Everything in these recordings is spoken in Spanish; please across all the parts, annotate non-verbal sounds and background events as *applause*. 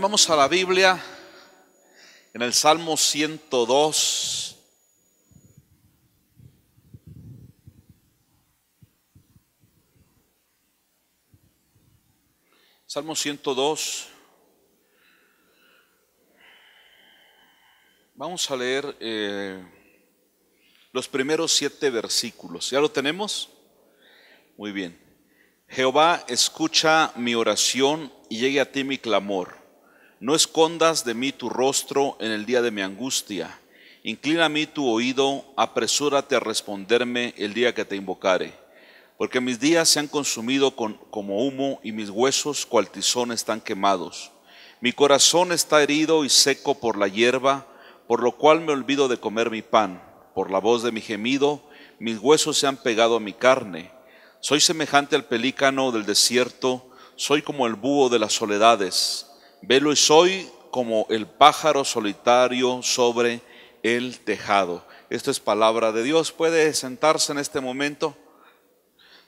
Vamos a la Biblia en el Salmo 102. Salmo 102. Vamos a leer eh, los primeros siete versículos. ¿Ya lo tenemos? Muy bien. Jehová, escucha mi oración y llegue a ti mi clamor. No escondas de mí tu rostro en el día de mi angustia. Inclina a mí tu oído, apresúrate a responderme el día que te invocare. Porque mis días se han consumido con, como humo y mis huesos cual tizón están quemados. Mi corazón está herido y seco por la hierba, por lo cual me olvido de comer mi pan. Por la voz de mi gemido, mis huesos se han pegado a mi carne. Soy semejante al pelícano del desierto, soy como el búho de las soledades Velo y soy como el pájaro solitario sobre el tejado. Esto es palabra de Dios. ¿Puede sentarse en este momento?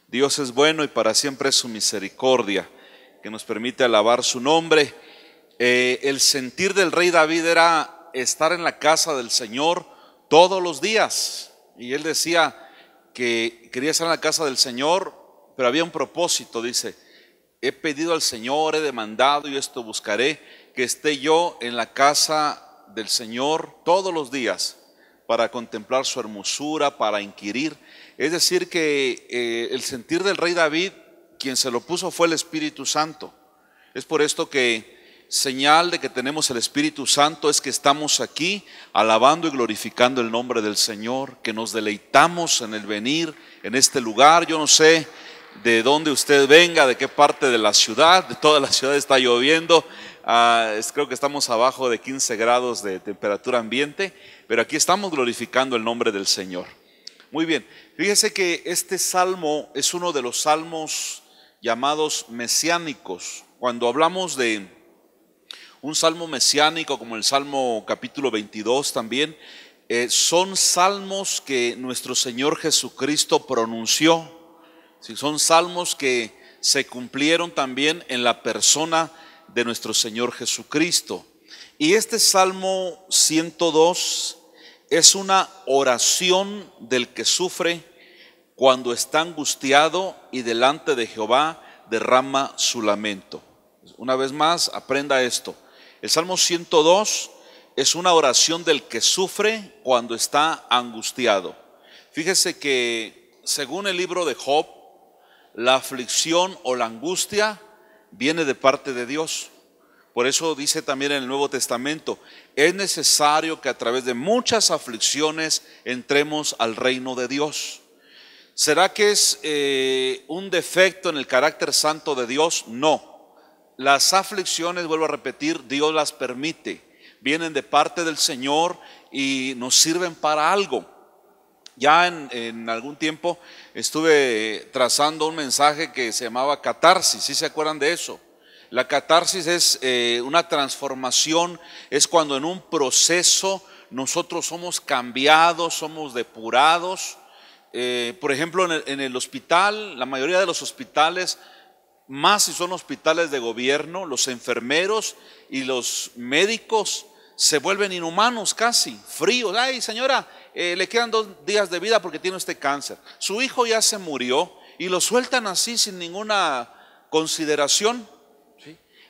Dios es bueno y para siempre es su misericordia que nos permite alabar su nombre. Eh, el sentir del rey David era estar en la casa del Señor todos los días. Y él decía que quería estar en la casa del Señor, pero había un propósito, dice, he pedido al Señor, he demandado y esto buscaré, que esté yo en la casa del Señor todos los días para contemplar su hermosura, para inquirir. Es decir, que eh, el sentir del rey David, quien se lo puso fue el Espíritu Santo. Es por esto que señal de que tenemos el Espíritu Santo es que estamos aquí alabando y glorificando el nombre del Señor, que nos deleitamos en el venir en este lugar. Yo no sé de dónde usted venga, de qué parte de la ciudad, de toda la ciudad está lloviendo. Ah, creo que estamos abajo de 15 grados de temperatura ambiente, pero aquí estamos glorificando el nombre del Señor. Muy bien, fíjese que este salmo es uno de los salmos llamados mesiánicos. Cuando hablamos de un salmo mesiánico, como el Salmo capítulo 22 también, eh, son salmos que nuestro Señor Jesucristo pronunció son salmos que se cumplieron también en la persona de nuestro Señor Jesucristo. Y este Salmo 102 es una oración del que sufre cuando está angustiado y delante de Jehová derrama su lamento. Una vez más, aprenda esto. El Salmo 102 es una oración del que sufre cuando está angustiado. Fíjese que según el libro de Job, la aflicción o la angustia viene de parte de Dios. Por eso dice también en el Nuevo Testamento, es necesario que a través de muchas aflicciones entremos al reino de Dios. ¿Será que es eh, un defecto en el carácter santo de Dios? No. Las aflicciones, vuelvo a repetir, Dios las permite. Vienen de parte del Señor y nos sirven para algo. Ya en, algún tiempo estuve trazando un mensaje que se llamaba catarsis, ¿sí se acuerdan de eso? La catarsis es eh, una transformación, es cuando en un proceso nosotros somos cambiados, somos depurados. Eh, por ejemplo, en el, en el hospital, la mayoría de los hospitales, más si son hospitales de gobierno, los enfermeros y los médicos se vuelven inhumanos casi, fríos. Ay, señora, eh, le quedan dos días de vida porque tiene este cáncer. Su hijo ya se murió y lo sueltan así sin ninguna consideración.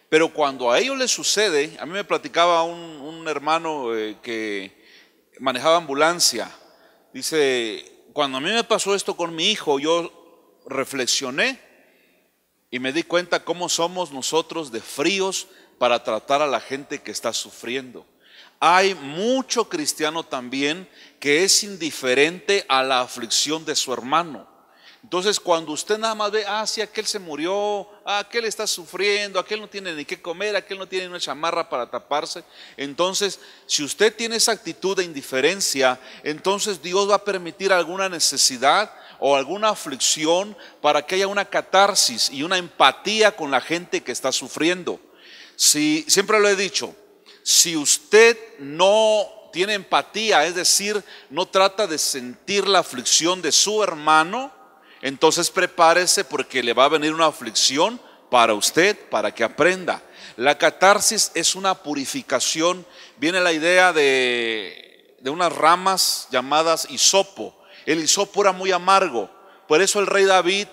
Pero cuando a ellos les sucede, a mí me platicaba un, hermano eh, que manejaba ambulancia, dice, cuando a mí me pasó esto con mi hijo, yo reflexioné y me di cuenta cómo somos nosotros de fríos para tratar a la gente que está sufriendo hay mucho cristiano también que es indiferente a la aflicción de su hermano. Entonces, cuando usted nada más ve, ah, sí, aquel se murió, ah, aquel está sufriendo, aquel no tiene ni qué comer, aquel no tiene una chamarra para taparse. Entonces, si usted tiene esa actitud de indiferencia, entonces Dios va a permitir alguna necesidad o alguna aflicción para que haya una catarsis y una empatía con la gente que está sufriendo. Si, siempre lo he dicho, si usted no tiene empatía, es decir, no trata de sentir la aflicción de su hermano, entonces prepárese porque le va a venir una aflicción para usted, para que aprenda. La catarsis es una purificación. Viene la idea de, de unas ramas llamadas hisopo. El hisopo era muy amargo. Por eso el rey David,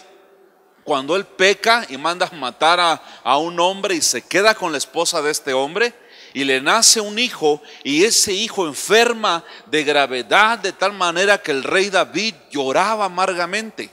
cuando él peca y manda matar a, a un hombre y se queda con la esposa de este hombre, y le nace un hijo y ese hijo enferma de gravedad de tal manera que el rey David lloraba amargamente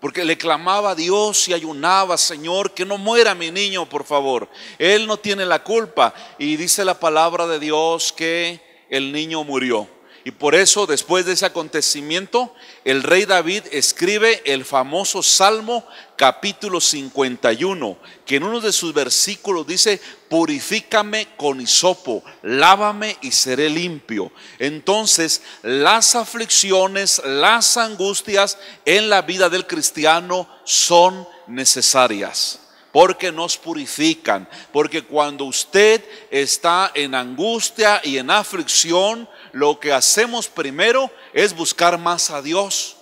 porque le clamaba a Dios y ayunaba, Señor, que no muera mi niño, por favor. Él no tiene la culpa. Y dice la palabra de Dios que el niño murió. Y por eso, después de ese acontecimiento, el rey David escribe el famoso Salmo capítulo 51, que en uno de sus versículos dice, purifícame con hisopo, lávame y seré limpio. Entonces, las aflicciones, las angustias en la vida del cristiano son necesarias porque nos purifican, porque cuando usted está en angustia y en aflicción, lo que hacemos primero es buscar más a Dios.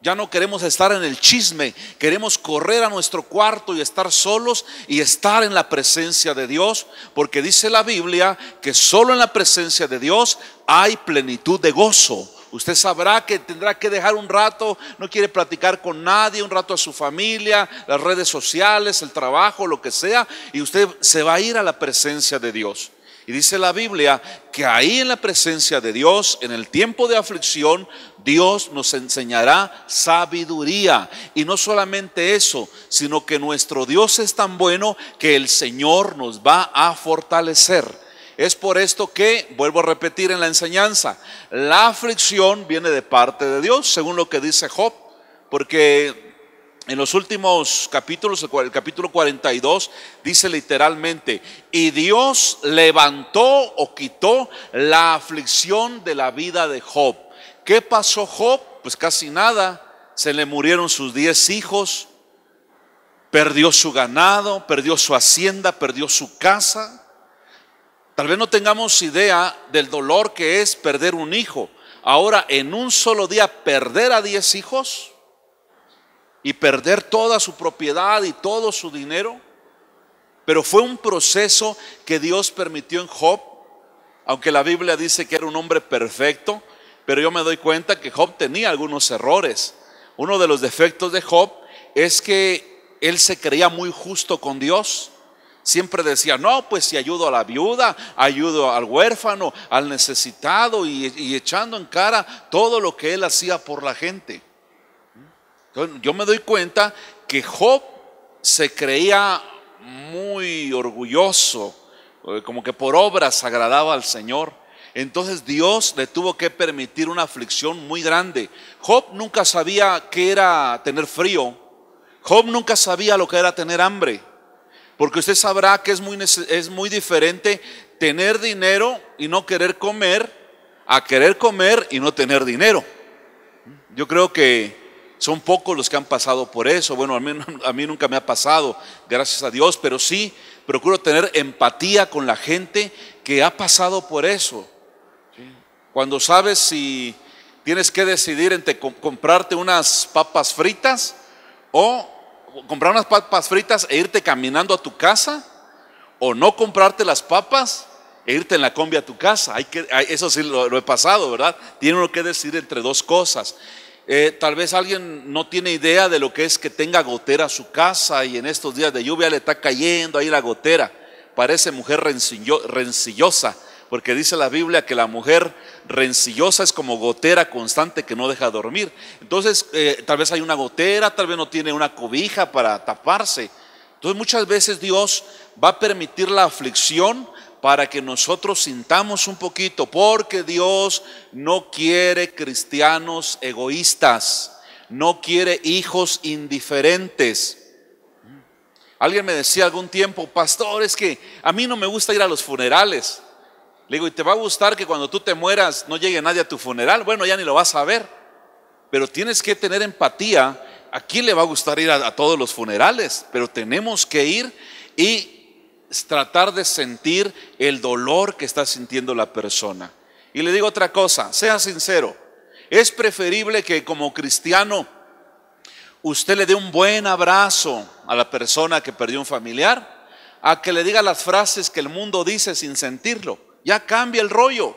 Ya no queremos estar en el chisme, queremos correr a nuestro cuarto y estar solos y estar en la presencia de Dios, porque dice la Biblia que solo en la presencia de Dios hay plenitud de gozo. Usted sabrá que tendrá que dejar un rato, no quiere platicar con nadie, un rato a su familia, las redes sociales, el trabajo, lo que sea, y usted se va a ir a la presencia de Dios. Y dice la Biblia que ahí en la presencia de Dios, en el tiempo de aflicción, Dios nos enseñará sabiduría. Y no solamente eso, sino que nuestro Dios es tan bueno que el Señor nos va a fortalecer. Es por esto que, vuelvo a repetir en la enseñanza, la aflicción viene de parte de Dios, según lo que dice Job, porque en los últimos capítulos, el capítulo 42, dice literalmente, y Dios levantó o quitó la aflicción de la vida de Job. ¿Qué pasó Job? Pues casi nada. Se le murieron sus diez hijos, perdió su ganado, perdió su hacienda, perdió su casa. Tal vez no tengamos idea del dolor que es perder un hijo. Ahora, en un solo día, perder a diez hijos y perder toda su propiedad y todo su dinero. Pero fue un proceso que Dios permitió en Job, aunque la Biblia dice que era un hombre perfecto, pero yo me doy cuenta que Job tenía algunos errores. Uno de los defectos de Job es que él se creía muy justo con Dios. Siempre decía, no, pues si ayudo a la viuda, ayudo al huérfano, al necesitado y, echando en cara todo lo que él hacía por la gente yo me doy cuenta que Job se creía muy orgulloso, eh, como que por obras agradaba al Señor. Entonces Dios le tuvo que permitir una aflicción muy grande. Job nunca sabía qué era tener frío. Job nunca sabía lo que era tener hambre. Porque usted sabrá que es muy, es muy diferente tener dinero y no querer comer a querer comer y no tener dinero. Yo creo que son pocos los que han pasado por eso. Bueno, a mí, *laughs* a mí nunca me ha pasado, gracias a Dios, pero sí procuro tener empatía con la gente que ha pasado por eso. Cuando sabes si tienes que decidir entre comprarte unas papas fritas o comprar unas papas fritas e irte caminando a tu casa o no comprarte las papas e irte en la combi a tu casa. Hay que, eso sí lo, lo he pasado, ¿verdad? Tiene uno que decidir entre dos cosas. Eh, tal vez alguien no tiene idea de lo que es que tenga gotera su casa y en estos días de lluvia le está cayendo ahí la gotera. Parece mujer rencillosa, porque dice la Biblia que la mujer rencillosa es como gotera constante que no deja dormir. Entonces, eh, tal vez hay una gotera, tal vez no tiene una cobija para taparse. Entonces, muchas veces Dios va a permitir la aflicción para que nosotros sintamos un poquito, porque Dios no quiere cristianos egoístas, no quiere hijos indiferentes. Alguien me decía algún tiempo, pastor, es que a mí no me gusta ir a los funerales. Le digo, ¿y te va a gustar que cuando tú te mueras no llegue nadie a tu funeral? Bueno, ya ni lo vas a ver. Pero tienes que tener empatía. ¿A quién le va a gustar ir a, a todos los funerales? Pero tenemos que ir y tratar de sentir el dolor que está sintiendo la persona. Y le digo otra cosa, sea sincero, es preferible que como cristiano usted le dé un buen abrazo a la persona que perdió un familiar, a que le diga las frases que el mundo dice sin sentirlo. Ya cambia el rollo.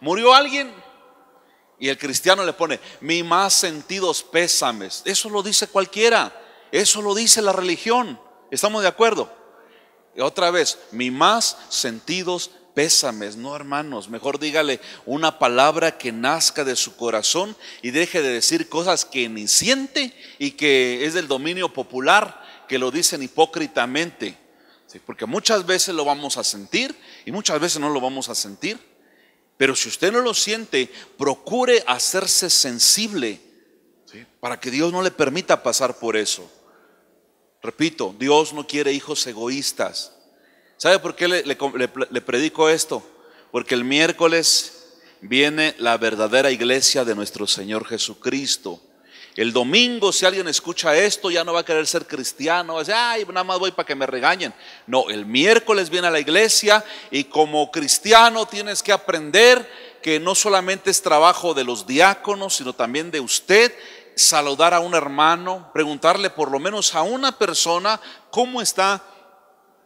Murió alguien y el cristiano le pone, mi más sentidos pésames. Eso lo dice cualquiera. Eso lo dice la religión. ¿Estamos de acuerdo? Otra vez, mi más sentidos pésames, no hermanos, mejor dígale una palabra que nazca de su corazón y deje de decir cosas que ni siente y que es del dominio popular, que lo dicen hipócritamente. porque muchas veces lo vamos a sentir y muchas veces no lo vamos a sentir. Pero si usted no lo siente, procure hacerse sensible para que Dios no le permita pasar por eso. Repito, Dios no quiere hijos egoístas. ¿Sabe por qué le, predico esto? Porque el miércoles viene la verdadera iglesia de nuestro Señor Jesucristo. El domingo, si alguien escucha esto, ya no va a querer ser cristiano, va a decir, ay, nada más voy para que me regañen. No, el miércoles viene a la iglesia y como cristiano tienes que aprender que no solamente es trabajo de los diáconos, sino también de usted saludar a un hermano, preguntarle por lo menos a una persona cómo está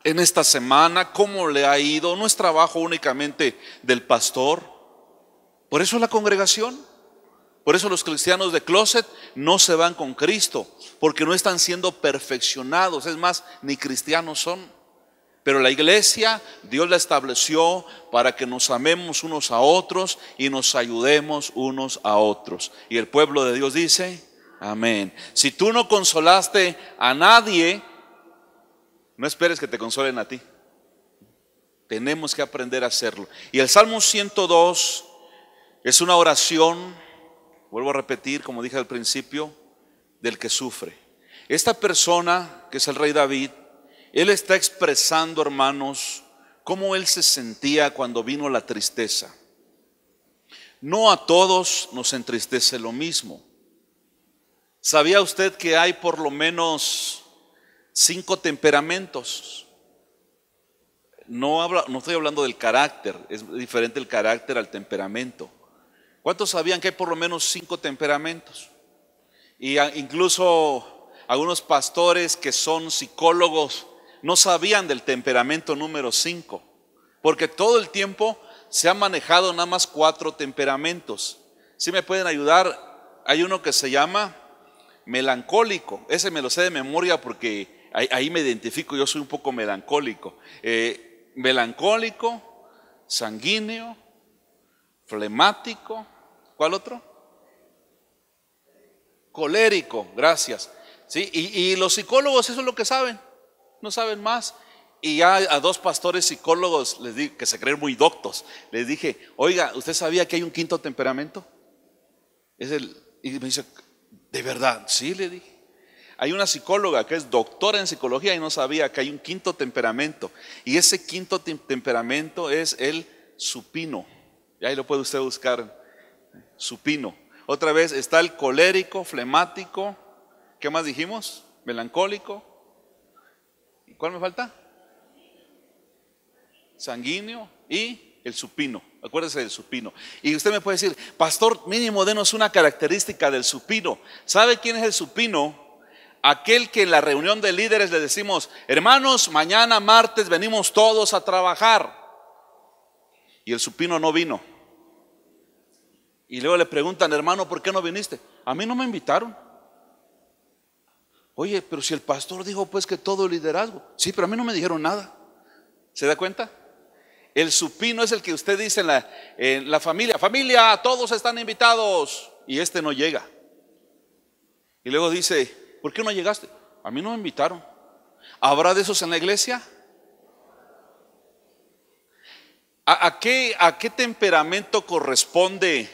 en esta semana, cómo le ha ido. No es trabajo únicamente del pastor. Por eso la congregación, por eso los cristianos de closet no se van con Cristo, porque no están siendo perfeccionados. Es más, ni cristianos son. Pero la iglesia Dios la estableció para que nos amemos unos a otros y nos ayudemos unos a otros. Y el pueblo de Dios dice, amén. Si tú no consolaste a nadie, no esperes que te consolen a ti. Tenemos que aprender a hacerlo. Y el Salmo 102 es una oración, vuelvo a repetir, como dije al principio, del que sufre. Esta persona, que es el rey David, él está expresando, hermanos, cómo él se sentía cuando vino la tristeza. No a todos nos entristece lo mismo. ¿Sabía usted que hay por lo menos cinco temperamentos. No, estoy hablando del carácter, es diferente el carácter al temperamento. ¿Cuántos sabían que hay por lo menos cinco temperamentos? Y incluso algunos pastores que son psicólogos no sabían del temperamento número cinco, porque todo el tiempo se han manejado nada más cuatro temperamentos. Si me pueden ayudar, hay uno que se llama melancólico, ese me lo sé de memoria porque ahí, me identifico, yo soy un poco melancólico. Eh, melancólico, sanguíneo, flemático, ¿cuál otro? Colérico, gracias. ¿Sí? Y, los psicólogos eso es lo que saben, no saben más. Y ya a dos pastores psicólogos les di, que se creen muy doctos, les dije, oiga, ¿usted sabía que hay un quinto temperamento? Es el, y me dice, ¿de verdad? Sí, le dije. Hay una psicóloga que es doctora en psicología y no sabía que hay un quinto temperamento. Y ese quinto temperamento es el supino. Y ahí lo puede usted buscar. Supino. Otra vez está el colérico, flemático. ¿Qué más dijimos? Melancólico. ¿Y cuál me falta? Sanguíneo y el supino. Acuérdese del supino. Y usted me puede decir, pastor, mínimo denos una característica del supino. ¿Sabe quién es el supino? aquel que en la reunión de líderes le decimos, hermanos, mañana martes venimos todos a trabajar. Y el supino no vino. Y luego le preguntan, hermano, ¿por qué no viniste? A mí no me invitaron. Oye, pero si el pastor dijo pues que todo liderazgo. Sí, pero a mí no me dijeron nada. ¿Se da cuenta? El supino es el que usted dice en la, en la familia, familia, todos están invitados. Y este no llega. Y luego dice, ¿Por qué no llegaste? A mí no me invitaron. ¿Habrá de esos en la iglesia? ¿A, qué, a qué, temperamento corresponde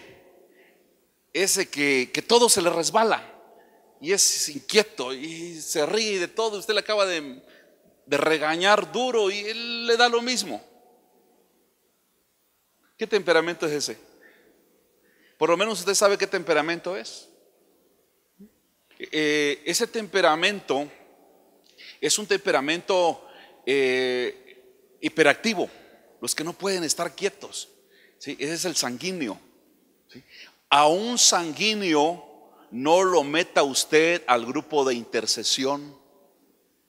ese que, todo se le resbala y es inquieto y se ríe de todo? Usted le acaba de, regañar duro y él le da lo mismo. ¿Qué temperamento es ese? Por lo menos usted sabe qué temperamento es. Eh, ese temperamento es un temperamento eh, hiperactivo, los que no pueden estar quietos. ¿sí? Ese es el sanguíneo. A un sanguíneo no lo meta usted al grupo de intercesión.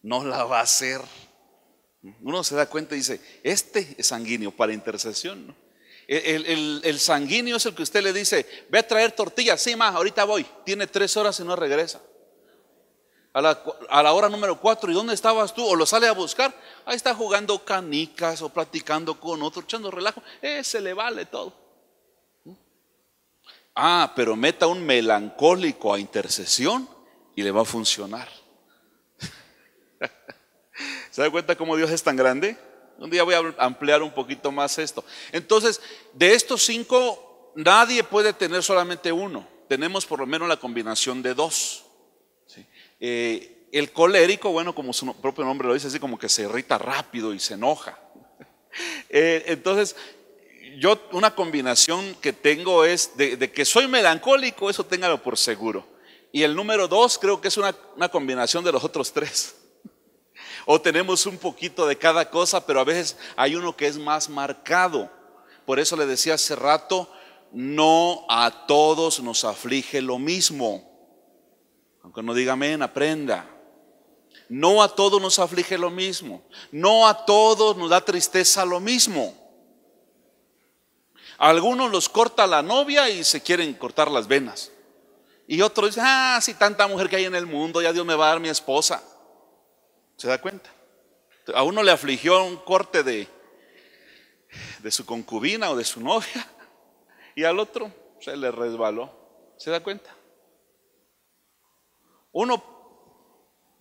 No la va a hacer. Uno se da cuenta y dice, este es sanguíneo para intercesión. El, sanguíneo es el que usted le dice, ve a traer tortillas, sí, más, ahorita voy. Tiene tres horas y no regresa. A la, hora número cuatro, ¿y dónde estabas tú? O lo sale a buscar, ahí está jugando canicas o platicando con otro, echando relajo. Ese le vale todo. Ah, pero meta un melancólico a intercesión y le va a funcionar. *laughs* ¿Se da cuenta cómo Dios es tan grande? Un día voy a ampliar un poquito más esto. Entonces, de estos cinco, nadie puede tener solamente uno. Tenemos por lo menos la combinación de dos. Eh, el colérico, bueno, como su propio nombre lo dice, así como que se irrita rápido y se enoja. *laughs* Eh, entonces, yo una combinación que tengo es de, que soy melancólico, eso téngalo por seguro. Y el número dos creo que es una, una combinación de los otros tres. O tenemos un poquito de cada cosa, pero a veces hay uno que es más marcado. Por eso le decía hace rato, no a todos nos aflige lo mismo. Aunque no diga amén, aprenda. No a todos nos aflige lo mismo. No a todos nos da tristeza lo mismo. Algunos los corta la novia y se quieren cortar las venas. Y otros dicen, ah, si tanta mujer que hay en el mundo, ya Dios me va a dar mi esposa. ¿Se da cuenta? A uno le afligió un corte de, de su concubina o de su novia *laughs* y al otro se le resbaló. ¿Se da cuenta? Uno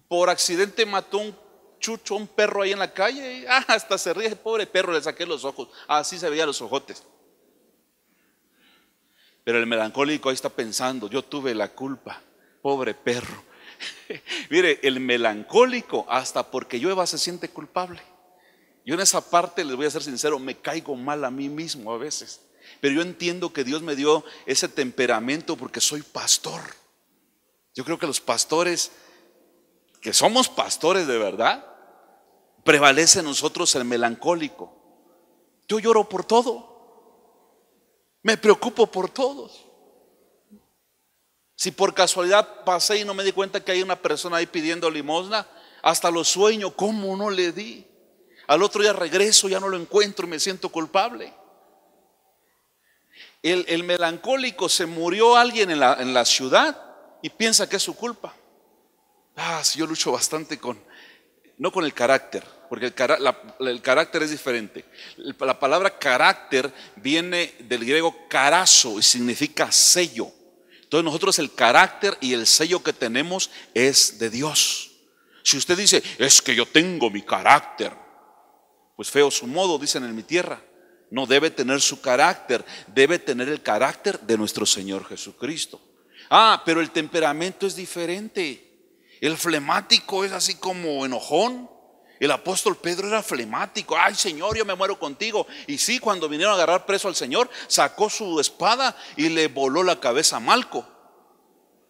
por accidente mató un chucho, un perro ahí en la calle y *laughs* ah, hasta se ríe, pobre perro, le saqué los ojos. Así se veía los ojotes. Pero el melancólico ahí está pensando, yo tuve la culpa, pobre perro. *laughs* Mire, el melancólico, hasta porque llueva, se siente culpable. Yo en esa parte, les voy a ser sincero, me caigo mal a mí mismo a veces. Pero yo entiendo que Dios me dio ese temperamento porque soy pastor. Yo creo que los pastores, que somos pastores de verdad, prevalece en nosotros el melancólico. Yo lloro por todo. Me preocupo por todos. Si por casualidad pasé y no me di cuenta que hay una persona ahí pidiendo limosna, hasta lo sueño, ¿cómo no le di? Al otro día regreso, ya no lo encuentro y me siento culpable. El, melancólico se murió alguien en la, en la, ciudad y piensa que es su culpa. Ah, sí, yo lucho bastante con, no con el carácter, porque el, carácter es diferente. La palabra carácter viene del griego carazo y significa sello. Entonces nosotros el carácter y el sello que tenemos es de Dios. Si usted dice, es que yo tengo mi carácter, pues feo su modo, dicen en mi tierra. No debe tener su carácter, debe tener el carácter de nuestro Señor Jesucristo. Ah, pero el temperamento es diferente. El flemático es así como enojón. El apóstol Pedro era flemático. Ay, Señor, yo me muero contigo. Y sí, cuando vinieron a agarrar preso al Señor, sacó su espada y le voló la cabeza a Malco.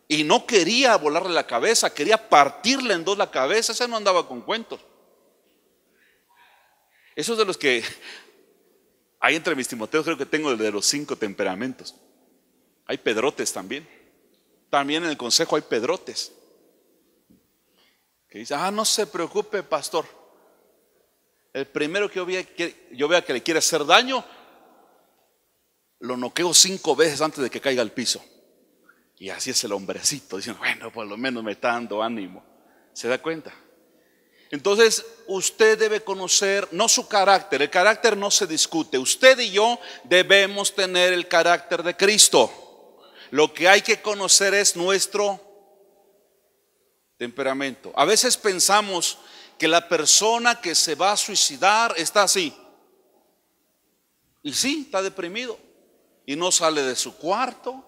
Y no quería volarle la cabeza, quería partirle en dos la cabeza. Ese no andaba con cuentos. Esos de los que *laughs* hay entre mis Timoteos, creo que tengo el de los cinco temperamentos. Hay pedrotes también. También en el consejo hay pedrotes. Que dice, ah, no se preocupe, pastor. El primero que yo, vea que yo vea que le quiere hacer daño, lo noqueo cinco veces antes de que caiga al piso. Y así es el hombrecito, diciendo, bueno, por lo menos me está dando ánimo. ¿Se da cuenta? Entonces, usted debe conocer, no su carácter, el carácter no se discute. Usted y yo debemos tener el carácter de Cristo. Lo que hay que conocer es nuestro temperamento. A veces pensamos que la persona que se va a suicidar está así. Y sí, está deprimido. Y no sale de su cuarto.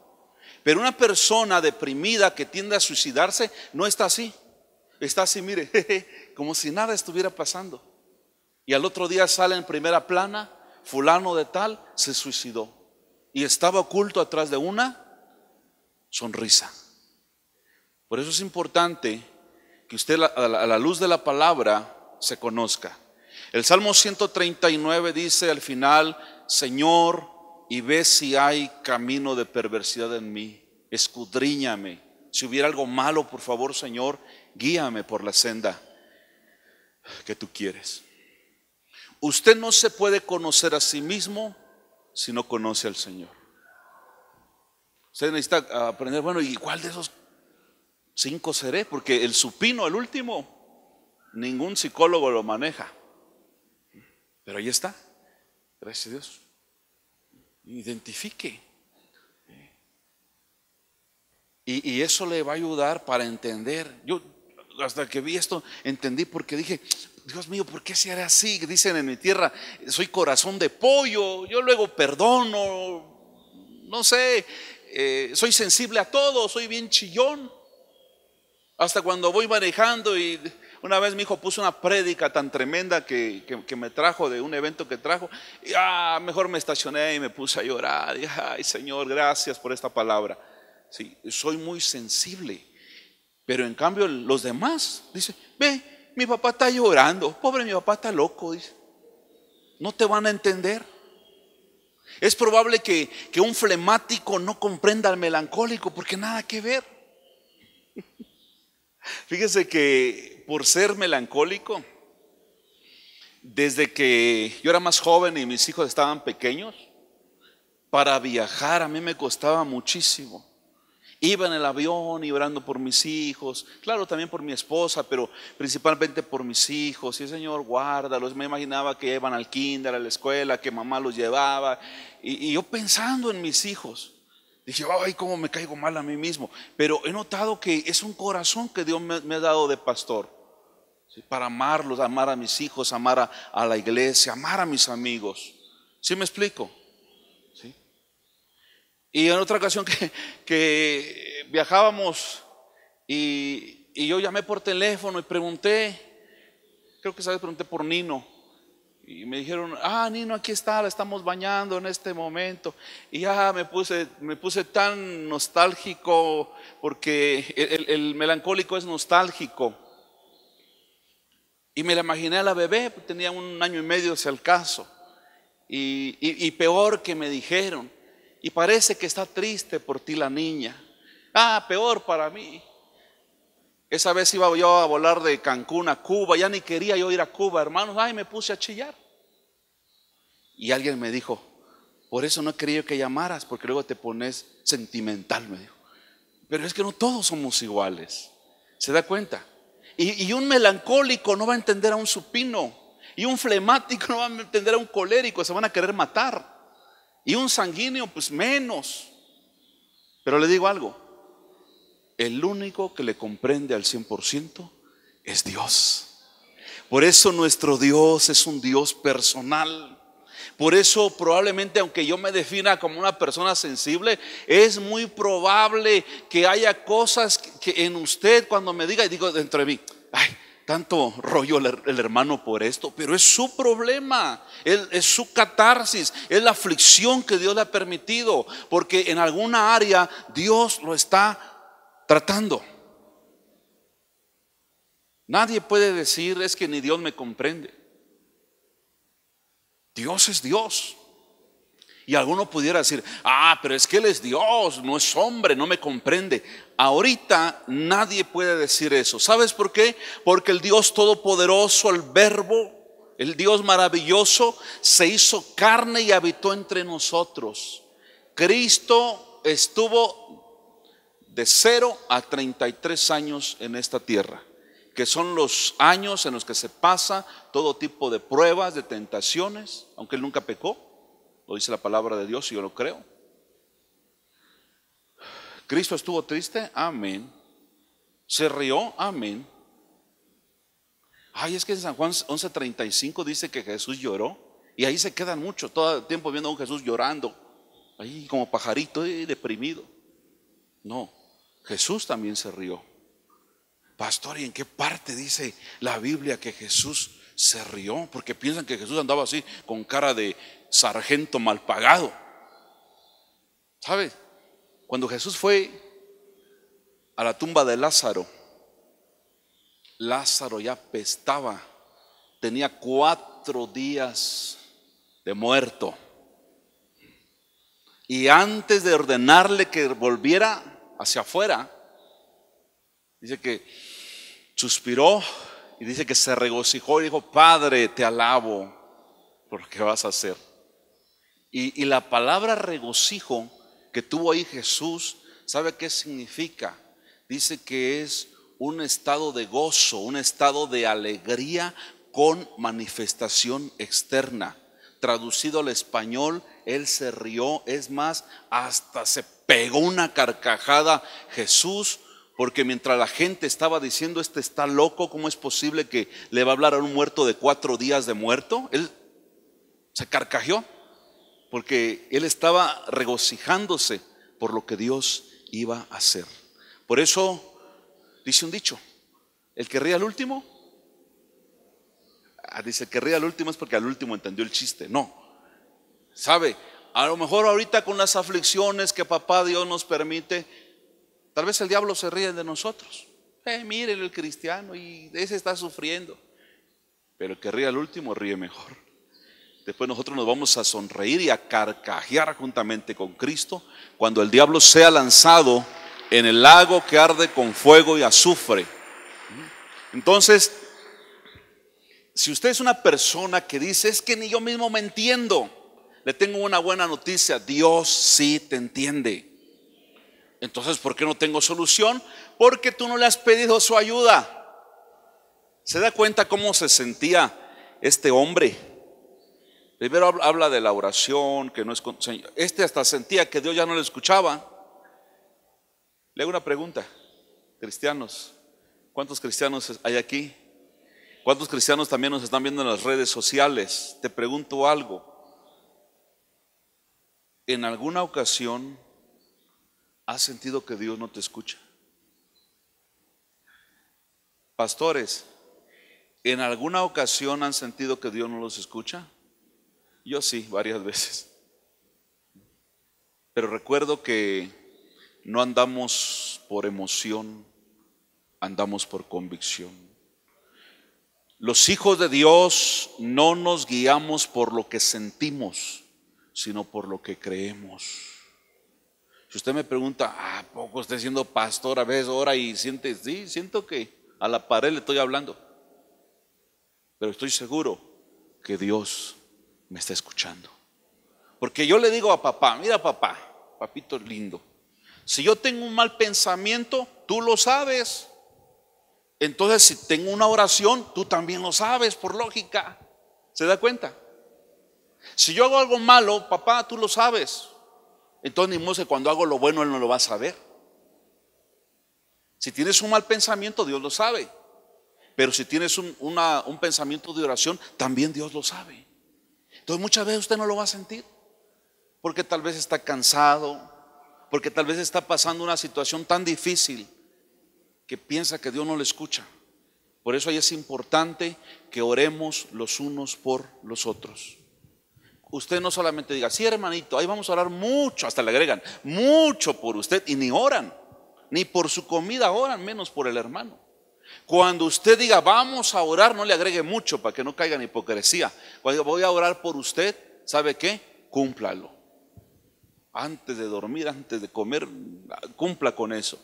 Pero una persona deprimida que tiende a suicidarse no está así. Está así, mire, *laughs* como si nada estuviera pasando. Y al otro día sale en primera plana, fulano de tal se suicidó. Y estaba oculto atrás de una sonrisa. Por eso es importante que usted a la luz de la palabra se conozca. El Salmo 139 dice al final, Señor, y ve si hay camino de perversidad en mí, escudriñame Si hubiera algo malo, por favor, Señor, guíame por la senda que tú quieres. Usted no se puede conocer a sí mismo si no conoce al Señor. Usted necesita aprender, bueno, ¿y cuál de esos cinco seré? Porque el supino, el último, ningún psicólogo lo maneja. Pero ahí está. Gracias a Dios. Identifique. Y, y, eso le va a ayudar para entender. Yo hasta que vi esto entendí porque dije, Dios mío, ¿por qué se hará así? Dicen en mi tierra, soy corazón de pollo, yo luego perdono, no sé, eh, soy sensible a todo, soy bien chillón. Hasta cuando voy manejando y una vez mi hijo puso una prédica tan tremenda que, me trajo de un evento que trajo, y ah, mejor me estacioné y me puse a llorar. Y, Ay, Señor, gracias por esta palabra. Sí, soy muy sensible. Pero en cambio los demás, dice, ve, mi papá está llorando, pobre mi papá está loco, dice. No te van a entender. Es probable que, que un flemático no comprenda al melancólico porque nada que ver. Fíjese que por ser melancólico, desde que yo era más joven y mis hijos estaban pequeños, para viajar a mí me costaba muchísimo. Iba en el avión y orando por mis hijos, claro, también por mi esposa, pero principalmente por mis hijos. Y el Señor, guárdalos. Me imaginaba que iban al kinder, a la escuela, que mamá los llevaba. Y, yo pensando en mis hijos, dije, ay, cómo me caigo mal a mí mismo. Pero he notado que es un corazón que Dios me, ha dado de pastor. Para amarlos, amar a mis hijos, amar a, a la iglesia, amar a mis amigos. ¿Sí me explico? Y en otra ocasión que, viajábamos y, yo llamé por teléfono y pregunté, creo que sabes, pregunté por Nino. Y me dijeron, ah, Nino, aquí está, la estamos bañando en este momento. Y ya me puse, me puse tan nostálgico, porque el, melancólico es nostálgico. Y me la imaginé a la bebé, tenía un año y medio, si al caso. y peor que me dijeron, y parece que está triste por ti la niña. Ah, peor para mí. Esa vez iba yo a volar de Cancún a Cuba, ya ni quería yo ir a Cuba, hermanos. Ay, me puse a chillar. Y alguien me dijo, por eso no querido que llamaras, porque luego te pones sentimental, me dijo. Pero es que no todos somos iguales. ¿Se da cuenta? Y, y un melancólico no va a entender a un supino. Y un flemático *laughs* no va a entender a un colérico. Se van a querer matar. Y un sanguíneo, pues menos. Pero le digo algo, el único que le comprende al 100% es Dios. Por eso nuestro Dios es un Dios personal. Por eso probablemente aunque yo me defina como una persona sensible, es muy probable que haya cosas que en usted cuando me diga y digo dentro de mí, ay, tanto rollo el, hermano por esto, pero es su problema, es, su catarsis, es la aflicción que Dios le ha permitido, porque en alguna área Dios lo está tratando. Nadie puede decir es que ni Dios me comprende. Dios es Dios. Y alguno pudiera decir, ah, pero es que Él es Dios, no es hombre, no me comprende. Ahorita nadie puede decir eso. ¿Sabes por qué? Porque el Dios todopoderoso, el verbo, el Dios maravilloso, se hizo carne y habitó entre nosotros. Cristo estuvo de 0 a 33 años en esta tierra, que son los años en los que se pasa todo tipo de pruebas, de tentaciones, aunque Él nunca pecó. Lo dice la palabra de Dios y yo lo creo. Cristo estuvo triste, amén. Se rió, amén. Ay, es que en San Juan 11:35 dice que Jesús lloró. Y ahí se quedan mucho, todo el tiempo viendo a un Jesús llorando. Ahí como pajarito, deprimido. No, Jesús también se rió. Pastor, ¿y en qué parte dice la Biblia que Jesús se rió? Porque piensan que Jesús andaba así con cara de, sargento mal pagado. ¿Sabe? Cuando Jesús fue a la tumba de Lázaro, Lázaro ya pestaba, tenía cuatro días de muerto. Y antes de ordenarle que volviera hacia afuera, Dice que suspiró y dice que se regocijó y dijo, Padre, te alabo por lo que vas a hacer. Y, y la palabra regocijo que tuvo ahí Jesús, ¿sabe qué significa? Dice que es un estado de gozo, un estado de alegría con manifestación externa. Traducido al español, él se rió, es más, hasta se pegó una carcajada Jesús, porque mientras la gente estaba diciendo, este está loco, ¿cómo es posible que le va a hablar a un muerto de cuatro días de muerto? Él se carcajeó, porque él estaba regocijándose por lo que Dios iba a hacer. Por eso dice un dicho, el que ríe al último, ah, dice que ríe al último es porque al último entendió el chiste. No, sabe, a lo mejor ahorita con las aflicciones que papá Dios nos permite, tal vez el diablo se ríe de nosotros. Eh, miren el cristiano y ese está sufriendo. Pero el que ríe al último ríe mejor. Después nosotros nos vamos a sonreír y a carcajear juntamente con Cristo cuando el diablo sea lanzado en el lago que arde con fuego y azufre. Entonces, si usted es una persona que dice, es que ni yo mismo me entiendo, le tengo una buena noticia, Dios sí te entiende. Entonces, ¿por qué no tengo solución? Porque tú no le has pedido su ayuda. ¿Se da cuenta cómo se sentía este hombre? Primero habla de la oración, que no es... Este hasta sentía que Dios ya no le escuchaba. Le hago una pregunta, cristianos. ¿Cuántos cristianos hay aquí? ¿Cuántos cristianos también nos están viendo en las redes sociales? Te pregunto algo. ¿En alguna ocasión has sentido que Dios no te escucha? Pastores, ¿en alguna ocasión han sentido que Dios no los escucha? Yo sí, varias *laughs* veces. Pero recuerdo que no andamos por emoción, andamos por convicción. Los hijos de Dios no nos guiamos por lo que sentimos, sino por lo que creemos. Si usted me pregunta, ¿a poco estoy siendo pastor a veces ahora y siente, sí, siento que a la pared le estoy hablando? Pero estoy seguro que Dios me está escuchando. Porque yo le digo a papá, mira papá, papito lindo, si yo tengo un mal pensamiento, tú lo sabes. Entonces, si tengo una oración, tú también lo sabes, por lógica. ¿Se da cuenta? Si yo hago algo malo, papá, tú lo sabes. Entonces, ni modo que cuando hago lo bueno, él no lo va a saber. Si tienes un mal pensamiento, Dios lo sabe. Pero si tienes un, un pensamiento de oración, también Dios lo sabe. Entonces, muchas veces usted no lo va a sentir. Porque tal vez está cansado, porque tal vez está pasando una situación tan difícil que piensa que Dios no le escucha. Por eso ahí es importante que oremos los unos por los otros. Usted no solamente diga, sí hermanito, ahí vamos a orar mucho, hasta le agregan, mucho por usted y ni oran, ni por su comida oran, menos por el hermano. Cuando usted diga, vamos a orar, no le agregue mucho para que no caiga en hipocresía. Cuando voy a orar por usted, ¿sabe qué? Cúmplalo antes de dormir, antes de comer, cumpla con eso.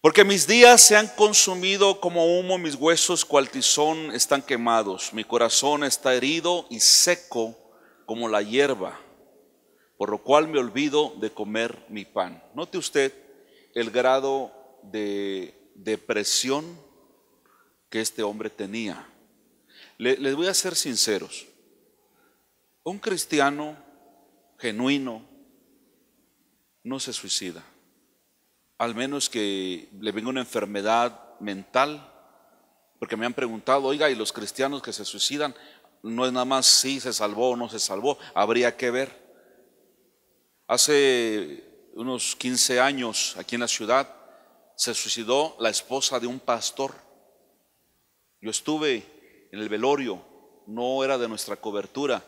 Porque mis días se han consumido como humo, mis huesos cual tizón están quemados, mi corazón está herido y seco como la hierba, por lo cual me olvido de comer mi pan. Note usted el grado de depresión que este hombre tenía. les voy a ser sinceros. Un cristiano genuino, no se suicida, al menos que le venga una enfermedad mental, porque me han preguntado, oiga, y los cristianos que se suicidan, no es nada más si se salvó o no se salvó, habría que ver. Hace unos 15 años aquí en la ciudad se suicidó la esposa de un pastor. Yo estuve en el velorio, no era de nuestra cobertura,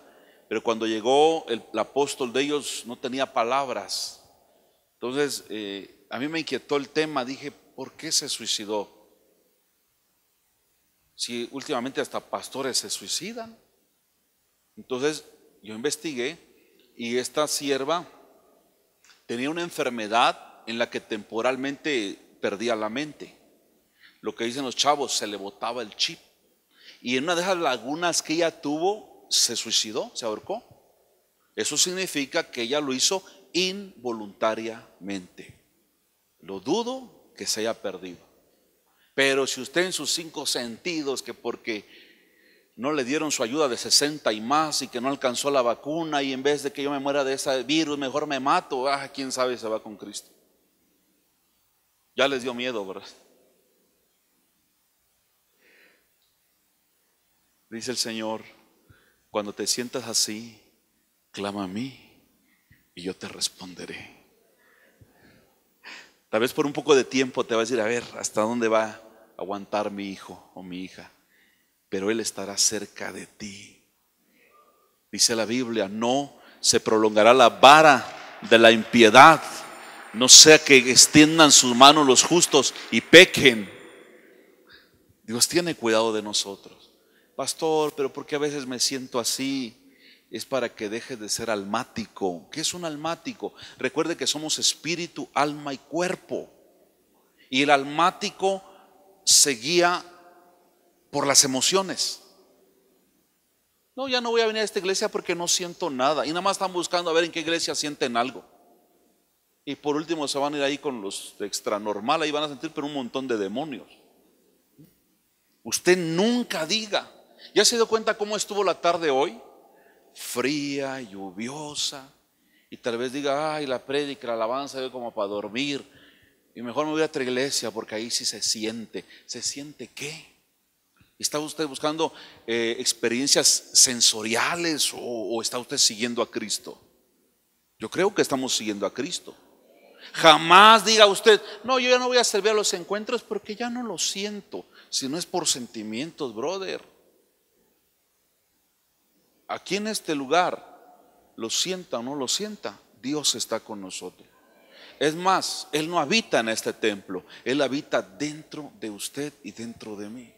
pero cuando llegó el, apóstol de ellos no tenía palabras entonces, eh, a mí me inquietó el tema, dije, ¿por qué se suicidó? Si últimamente hasta pastores se suicidan. Entonces, yo investigué y esta sierva tenía una enfermedad en la que temporalmente perdía la mente. Lo que dicen los chavos, se le botaba el chip. Y en una de esas lagunas que ella tuvo, se suicidó, se ahorcó. Eso significa que ella lo hizo involuntariamente. Lo dudo que se haya perdido. Pero si usted en sus cinco sentidos, que porque no le dieron su ayuda de 60 y más y que no alcanzó la vacuna y en vez de que yo me muera de ese virus, mejor me mato, ah, quién sabe se va con Cristo. Ya les dio miedo, ¿verdad? Dice el Señor, cuando te sientas así, clama a mí y yo te responderé. Tal vez por un poco de tiempo te vas a decir, a ver, ¿hasta dónde va a aguantar mi hijo o mi hija? Pero Él estará cerca de ti. Dice la Biblia, no se prolongará la vara de la impiedad, no sea que extiendan sus manos los justos y pequen. Dios tiene cuidado de nosotros. Pastor, pero ¿por qué a veces me siento así? Es para que deje de ser almático. ¿Qué es un almático? Recuerde que somos espíritu, alma y cuerpo. Y el almático se guía por las emociones. No, ya no voy a venir a esta iglesia porque no siento nada. Y nada más están buscando a ver en qué iglesia sienten algo. Y por último se van a ir ahí con los extra normal, ahí van a sentir pero un montón de demonios. Usted nunca diga. ¿Ya se dio cuenta cómo estuvo la tarde hoy? Fría, lluviosa, y tal vez diga, ay, la prédica, la alabanza es como para dormir, y mejor me voy a otra iglesia porque ahí sí se siente. ¿Se siente qué? ¿Está usted buscando eh, experiencias sensoriales o, o está usted siguiendo a Cristo? Yo creo que estamos siguiendo a Cristo. Jamás diga usted, no, yo ya no voy a servir a los encuentros porque ya no lo siento, si no es por sentimientos, brother aquí en este lugar, lo sienta o no lo sienta, Dios está con nosotros. Es más, Él no habita en este templo, Él habita dentro de usted y dentro de mí.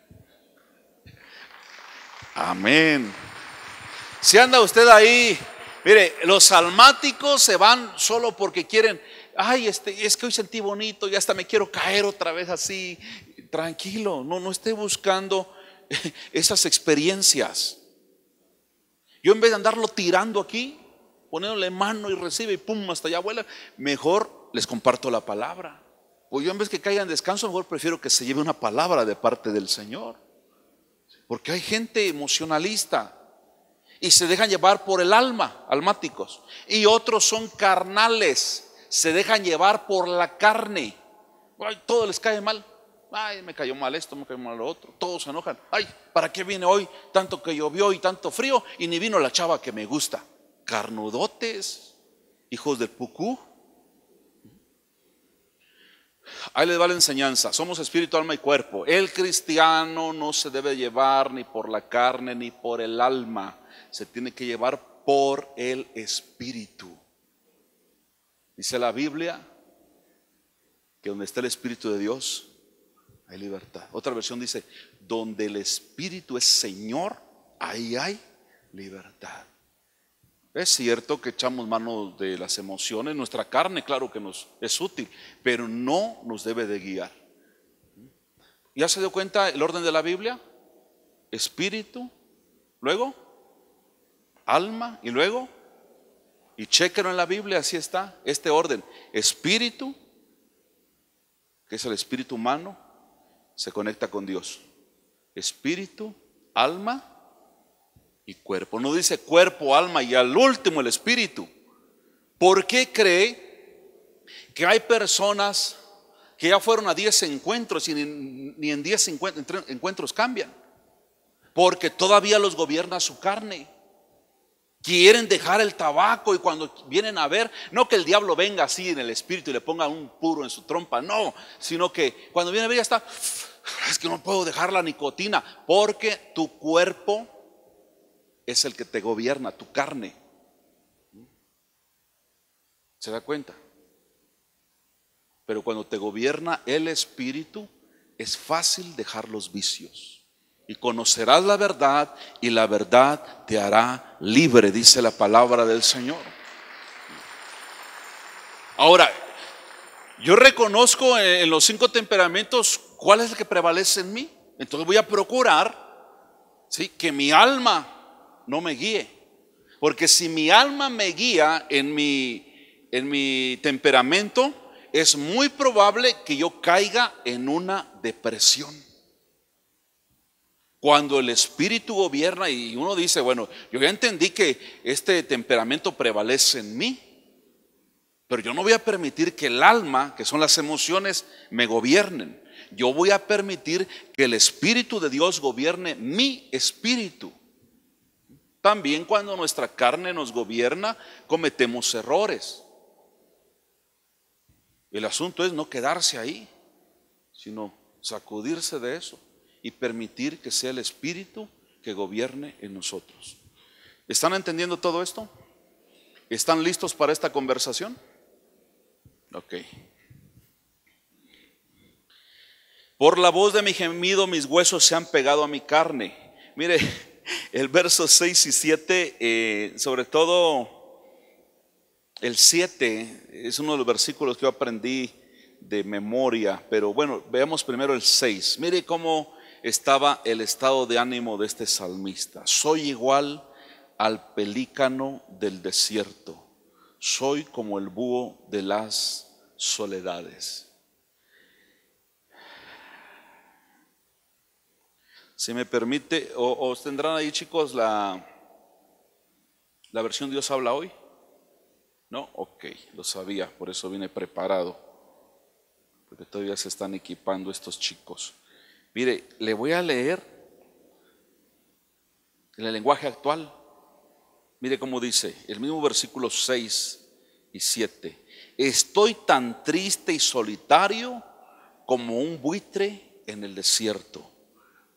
Amén. Si anda usted ahí, mire, los almáticos se van solo porque quieren, ay, este, es que hoy sentí bonito y hasta me quiero caer otra vez así. Tranquilo, no, no esté buscando *laughs* esas experiencias. Yo en vez de andarlo tirando aquí, poniéndole mano y recibe y pum, hasta allá vuela, mejor les comparto la palabra. Pues yo en vez que caiga en descanso, mejor prefiero que se lleve una palabra de parte del Señor. Porque hay gente emocionalista y se dejan llevar por el alma, almáticos. Y otros son carnales, se dejan llevar por la carne. todo les cae mal. Ay, me cayó mal esto, me cayó mal lo otro. Todos se enojan. Ay, ¿para qué viene hoy tanto que llovió y tanto frío? Y ni vino la chava que me gusta. Carnudotes, hijos del pucú. Ahí les va la enseñanza. Somos espíritu, alma y cuerpo. El cristiano no se debe llevar ni por la carne ni por el alma. Se tiene que llevar por el espíritu. Dice la Biblia que donde está el espíritu de Dios, hay libertad. Otra versión dice, donde el Espíritu es Señor, ahí hay libertad. Es cierto que echamos mano de las emociones, nuestra carne, claro que nos es útil, pero no nos debe de guiar. ¿Ya se dio cuenta el orden de la Biblia? Espíritu, luego alma y luego, y chequenlo en la Biblia, así está, este orden, espíritu, que es el espíritu humano, se conecta con Dios. Espíritu, alma y cuerpo. No dice cuerpo, alma y al último el espíritu. ¿Por qué cree que hay personas que ya fueron a 10 encuentros y ni, en 10 encuentros cambian? Porque todavía los gobierna su carne. Quieren dejar el tabaco y cuando vienen a ver, no que el diablo venga así en el espíritu y le ponga un puro en su trompa, no, sino que cuando viene a ver ya está, es que no puedo dejar la nicotina, porque tu cuerpo es el que te gobierna, tu carne. ¿Se da cuenta? Pero cuando te gobierna el espíritu, es fácil dejar los vicios y conocerás la verdad y la verdad te hará libre, dice la palabra del Señor. Ahora, yo reconozco en los cinco temperamentos cuál es el que prevalece en mí. Entonces voy a procurar ¿sí? que mi alma no me guíe. Porque si mi alma me guía en mi, en mi temperamento, es muy probable que yo caiga en una depresión. Cuando el espíritu gobierna y uno dice, bueno, yo ya entendí que este temperamento prevalece en mí, pero yo no voy a permitir que el alma, que son las emociones, me gobiernen. Yo voy a permitir que el espíritu de Dios gobierne mi espíritu. También cuando nuestra carne nos gobierna, cometemos errores. El asunto es no quedarse ahí, sino sacudirse de eso y permitir que sea el Espíritu que gobierne en nosotros. ¿Están entendiendo todo esto? ¿Están listos para esta conversación? Ok. Por la voz de mi gemido mis huesos se han pegado a mi carne. Mire, *laughs* el verso 6 y 7, eh, sobre todo el 7, es uno de los versículos que yo aprendí de memoria, pero bueno, veamos primero el 6. Mire cómo estaba el estado de ánimo de este salmista. Soy igual al pelícano del desierto, soy como el búho de las soledades. Si me permite, o, tendrán ahí chicos la, la versión Dios habla hoy. ¿No? Ok, lo sabía, por eso vine preparado. Porque todavía se están equipando estos chicos. Mire, le voy a leer en el lenguaje actual. Mire cómo dice, el mismo versículo 6 y 7. Estoy tan triste y solitario como un buitre en el desierto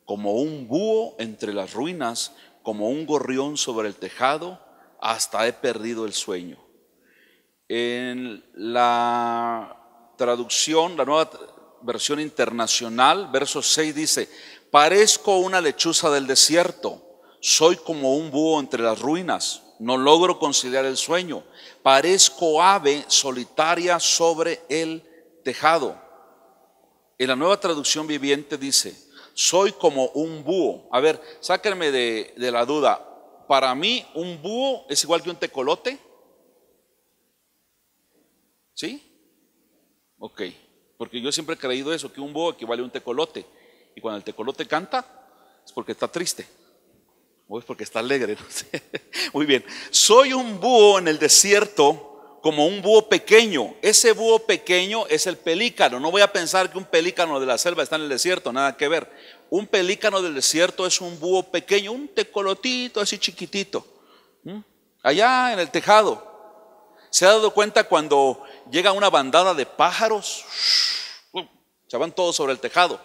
como un búho entre las ruinas, como un gorrión sobre el tejado, hasta he perdido el sueño. En la traducción, la nueva versión internacional, verso 6 dice, parezco una lechuza del desierto, soy como un búho entre las ruinas, no logro conciliar el sueño, parezco ave solitaria sobre el tejado. En la nueva traducción viviente dice, soy como un búho. A ver, sáquenme de, la duda. Para mí, un búho es igual que un tecolote. ¿Sí? Ok. Porque yo siempre he creído eso, que un búho equivale a un tecolote. Y cuando el tecolote canta, es porque está triste. O es porque está alegre. *laughs* Muy bien. Soy un búho en el desierto como un búho pequeño. Ese búho pequeño es el pelícano. No voy a pensar que un pelícano de la selva está en el desierto, nada que ver. Un pelícano del desierto es un búho pequeño, un tecolotito así chiquitito. Allá en el tejado. ¿Se ha dado cuenta cuando llega una bandada de pájaros? Se van todos sobre el tejado.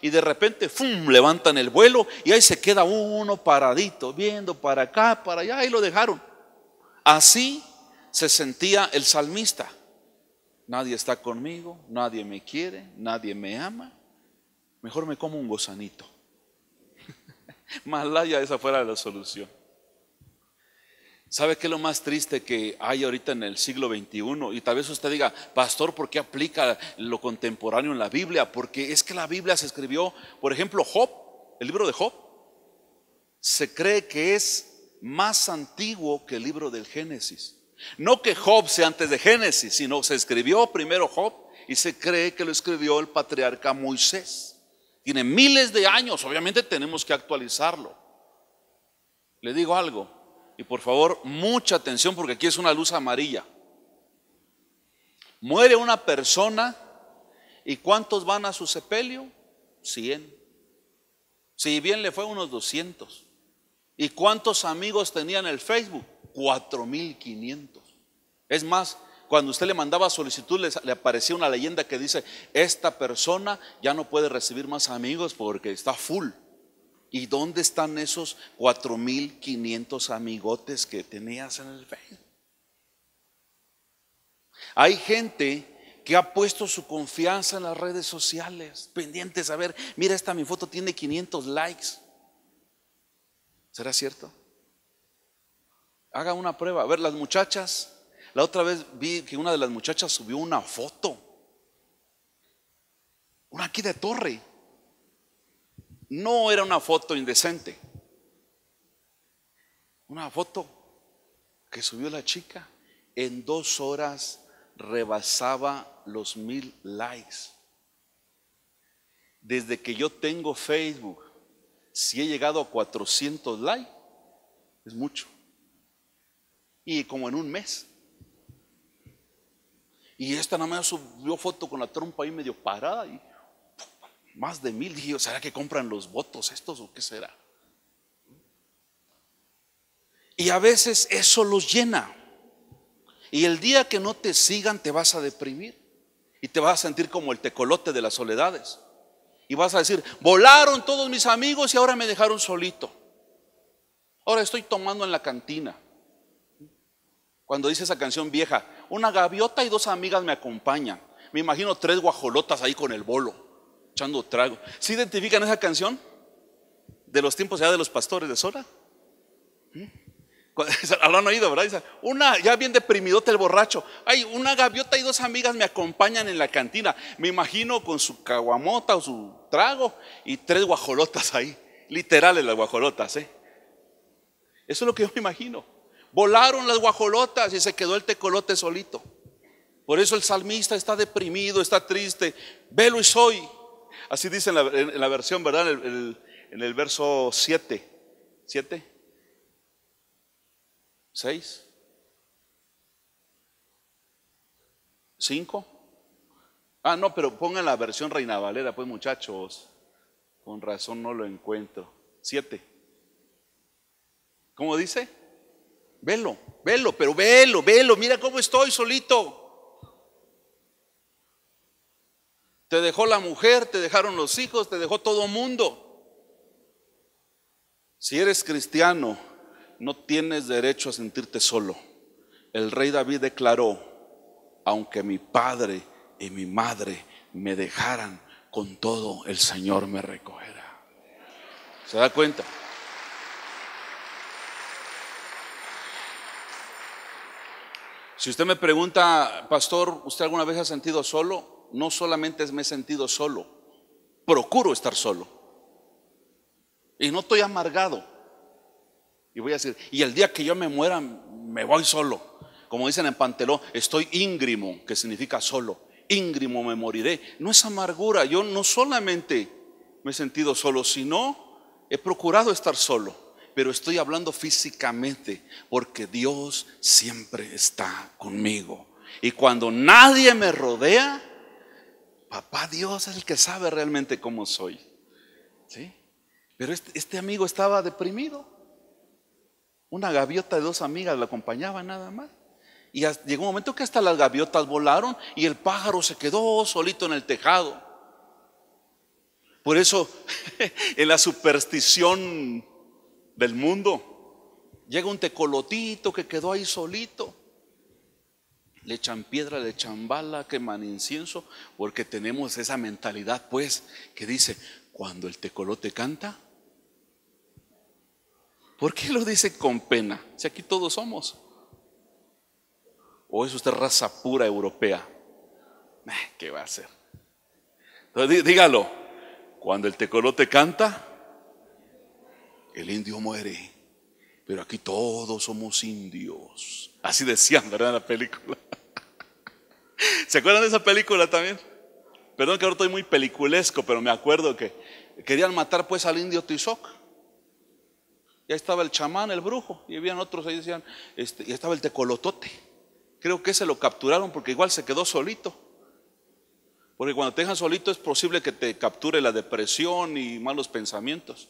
Y de repente, ¡fum! levantan el vuelo y ahí se queda uno paradito, viendo para acá, para allá, y lo dejaron. Así se sentía el salmista. Nadie está conmigo, nadie me quiere, nadie me ama. Mejor me como un gozanito. *laughs* Malaya, esa fuera la solución. ¿Sabe qué es lo más triste que hay ahorita en el siglo XXI? Y tal vez usted diga, pastor, ¿por qué aplica lo contemporáneo en la Biblia? Porque es que la Biblia se escribió, por ejemplo, Job, el libro de Job, se cree que es más antiguo que el libro del Génesis. No que Job sea antes de Génesis, sino se escribió primero Job y se cree que lo escribió el patriarca Moisés. Tiene miles de años, obviamente tenemos que actualizarlo. Le digo algo, y por favor, mucha atención porque aquí es una luz amarilla. Muere una persona y ¿cuántos van a su sepelio? 100. Si bien le fue unos 200. ¿Y cuántos amigos tenía en el Facebook? 4500. Es más, cuando usted le mandaba solicitud, le, aparecía una leyenda que dice, esta persona ya no puede recibir más amigos porque está full. ¿Y dónde están esos 4500 amigotes que tenías en el Facebook? Hay gente que ha puesto su confianza en las redes sociales, pendientes a ver, mira esta mi foto tiene 500 likes. ¿Será cierto? Haga una prueba. A ver, las muchachas. La otra vez vi que una de las muchachas subió una foto Una aquí de torre. No era una foto indecente. Una foto que subió la chica. En dos horas rebasaba los mil likes. Desde que yo tengo Facebook, si he llegado a 400 likes, es mucho. Y como en un mes. Y esta nada más subió foto con la trompa ahí medio parada y más de mil. Dije, ¿será que compran los votos estos o qué será? Y a veces eso los llena. Y el día que no te sigan te vas a deprimir. Y te vas a sentir como el tecolote de las soledades. Y vas a decir, volaron todos mis amigos y ahora me dejaron solito. Ahora estoy tomando en la cantina. Cuando dice esa canción vieja, una gaviota y dos amigas me acompañan. Me imagino tres guajolotas ahí con el bolo, echando trago. ¿Sí identifican esa canción? De los tiempos ya de los pastores de Sora. Lo *laughs* han oído, ¿verdad? una, ya bien deprimidote el borracho. Ay, una gaviota y dos amigas me acompañan en la cantina. Me imagino con su caguamota o su trago y tres guajolotas ahí. Literales las guajolotas, ¿eh? Eso es lo que yo me imagino. Volaron las guajolotas y se quedó el tecolote solito. Por eso el salmista está deprimido, está triste. Velo y soy. Así dice en la, versión, ¿verdad? En el, en el verso 7. ¿7? 6, 5. Ah, no, pero pongan la versión Reina Valera, pues muchachos. Con razón no lo encuentro. 7. ¿Cómo dice? Velo, velo, pero velo, velo. Mira cómo estoy solito. Te dejó la mujer, te dejaron los hijos, te dejó todo mundo. Si eres cristiano, no tienes derecho a sentirte solo. El rey David declaró, aunque mi padre y mi madre me dejaran, con todo el Señor me recogerá. ¿Se da cuenta? Si usted me pregunta, pastor, ¿usted alguna vez ha sentido solo? No solamente me he sentido solo, procuro estar solo. Y no estoy amargado. Y voy a decir, y el día que yo me muera, me voy solo. Como dicen en Panteló, estoy íngrimo, que significa solo. Íngrimo me moriré. No es amargura. Yo no solamente me he sentido solo, sino he procurado estar solo. Pero estoy hablando físicamente, porque Dios siempre está conmigo. Y cuando nadie me rodea, papá Dios es el que sabe realmente cómo soy. ¿Sí? Pero este, este amigo estaba deprimido. Una gaviota de dos amigas la acompañaba nada más. Y llegó un momento que hasta las gaviotas volaron y el pájaro se quedó solito en el tejado. Por eso, *laughs* en la superstición del mundo, llega un tecolotito que quedó ahí solito. Le echan piedra, le echan bala, queman incienso, porque tenemos esa mentalidad, pues, que dice, cuando el tecolote canta, ¿Por qué lo dice con pena? Si aquí todos somos. ¿O es usted raza pura europea? ¿Qué va a hacer? Entonces, dígalo. Cuando el tecolote canta, el indio muere. Pero aquí todos somos indios. Así decían, ¿verdad? En la película. ¿Se acuerdan de esa película también? Perdón que ahora estoy muy peliculesco, pero me acuerdo que querían matar pues al indio Tizoc. Ya estaba el chamán, el brujo, y habían otros ahí decían, este, y estaba el tecolotote. Creo que ese lo capturaron porque igual se quedó solito. Porque cuando te dejan solito es posible que te capture la depresión y malos pensamientos.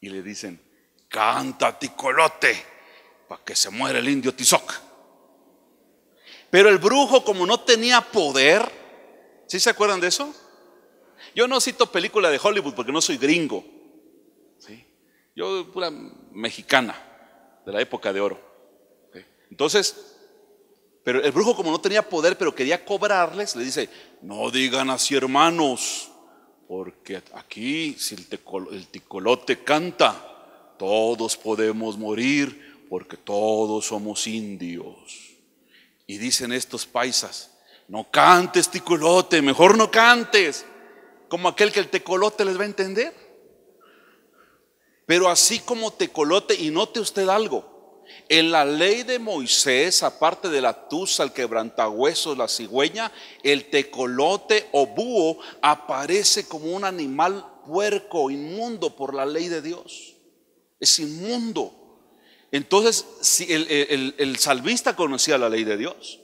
Y le dicen, canta ticolote, para que se muera el indio Tizoc. Pero el brujo, como no tenía poder, ¿sí se acuerdan de eso? Yo no cito película de Hollywood porque no soy gringo. Yo, pura mexicana, de la época de oro. Entonces, pero el brujo como no tenía poder, pero quería cobrarles, le dice, no digan así hermanos, porque aquí si el, el ticolote canta, todos podemos morir porque todos somos indios. Y dicen estos paisas, No cantes, ticolote, mejor no cantes. Como aquel que el tecolote les va a entender. Pero así como tecolote, y note usted algo, en la ley de Moisés, aparte de la tusa, el quebrantahuesos, la cigüeña, el tecolote o búho aparece como un animal puerco, inmundo por la ley de Dios. Es inmundo. Entonces, si el, el salvista conocía la ley de Dios,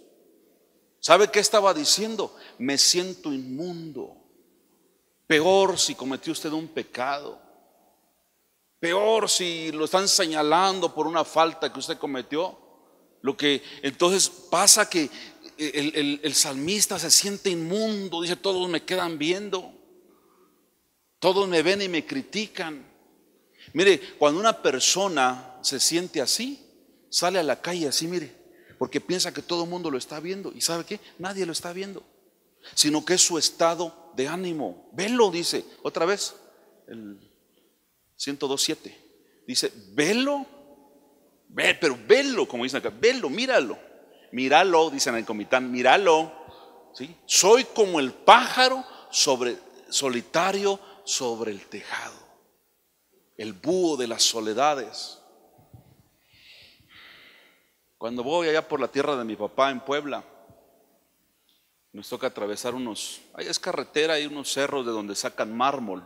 ¿sabe qué estaba diciendo? Me siento inmundo. Peor si cometió usted un pecado. Peor si lo están señalando por una falta que usted cometió. Lo que entonces pasa que el, salmista se siente inmundo, dice, todos me quedan viendo, todos me ven y me critican. Mire, cuando una persona se siente así, sale a la calle así, mire, porque piensa que todo el mundo lo está viendo. ¿Y sabe qué? Nadie lo está viendo, sino que es su estado de ánimo. Velo, dice, otra vez, el 102.7. Dice, velo, ve, pero velo, como dicen acá, velo, míralo. Míralo, dicen en el comitán, míralo. ¿sí? Soy como el pájaro sobre, solitario sobre el tejado. El búho de las soledades. Cuando voy allá por la tierra de mi papá en Puebla, nos toca atravesar unos, hay es carretera y unos cerros de donde sacan mármol.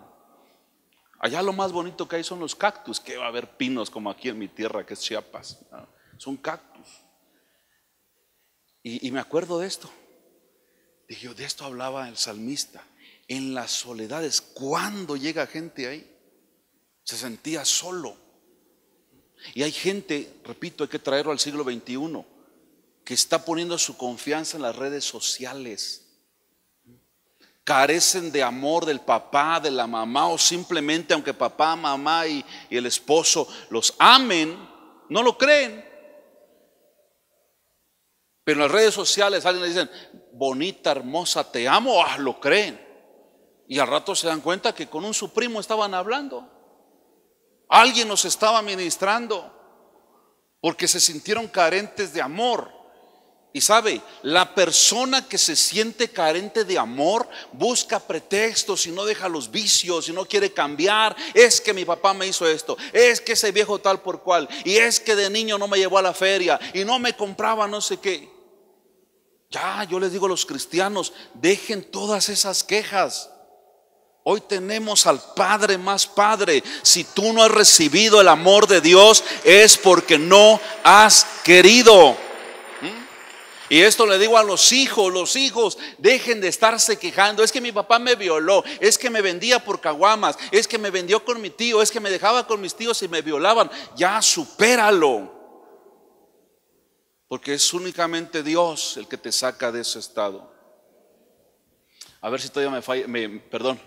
Allá lo más bonito que hay son los cactus, que va a haber pinos como aquí en mi tierra, que es Chiapas. Son cactus. Y, me acuerdo de esto. Dije, de esto hablaba el salmista. En las soledades, ¿cuándo llega gente ahí? Se sentía solo. Y hay gente, repito, hay que traerlo al siglo XXI, que está poniendo su confianza en las redes sociales carecen de amor del papá, de la mamá, o simplemente aunque papá, mamá y, el esposo los amen, no lo creen. Pero en las redes sociales alguien le dicen, bonita, hermosa, te amo, ah, lo creen. Y al rato se dan cuenta que con un su primo estaban hablando. Alguien nos estaba ministrando porque se sintieron carentes de amor. Y sabe, la persona que se siente carente de amor busca pretextos y no deja los vicios y no quiere cambiar. Es que mi papá me hizo esto, es que ese viejo tal por cual, y es que de niño no me llevó a la feria y no me compraba no sé qué. Ya, yo les digo a los cristianos, dejen todas esas quejas. Hoy tenemos al Padre más Padre. Si tú no has recibido el amor de Dios es porque no has querido. Y esto le digo a los hijos, los hijos, dejen de estarse quejando. Es que mi papá me violó, es que me vendía por caguamas, es que me vendió con mi tío, es que me dejaba con mis tíos y me violaban. Ya supéralo. Porque es únicamente Dios el que te saca de ese estado. A ver si todavía me falla, perdón,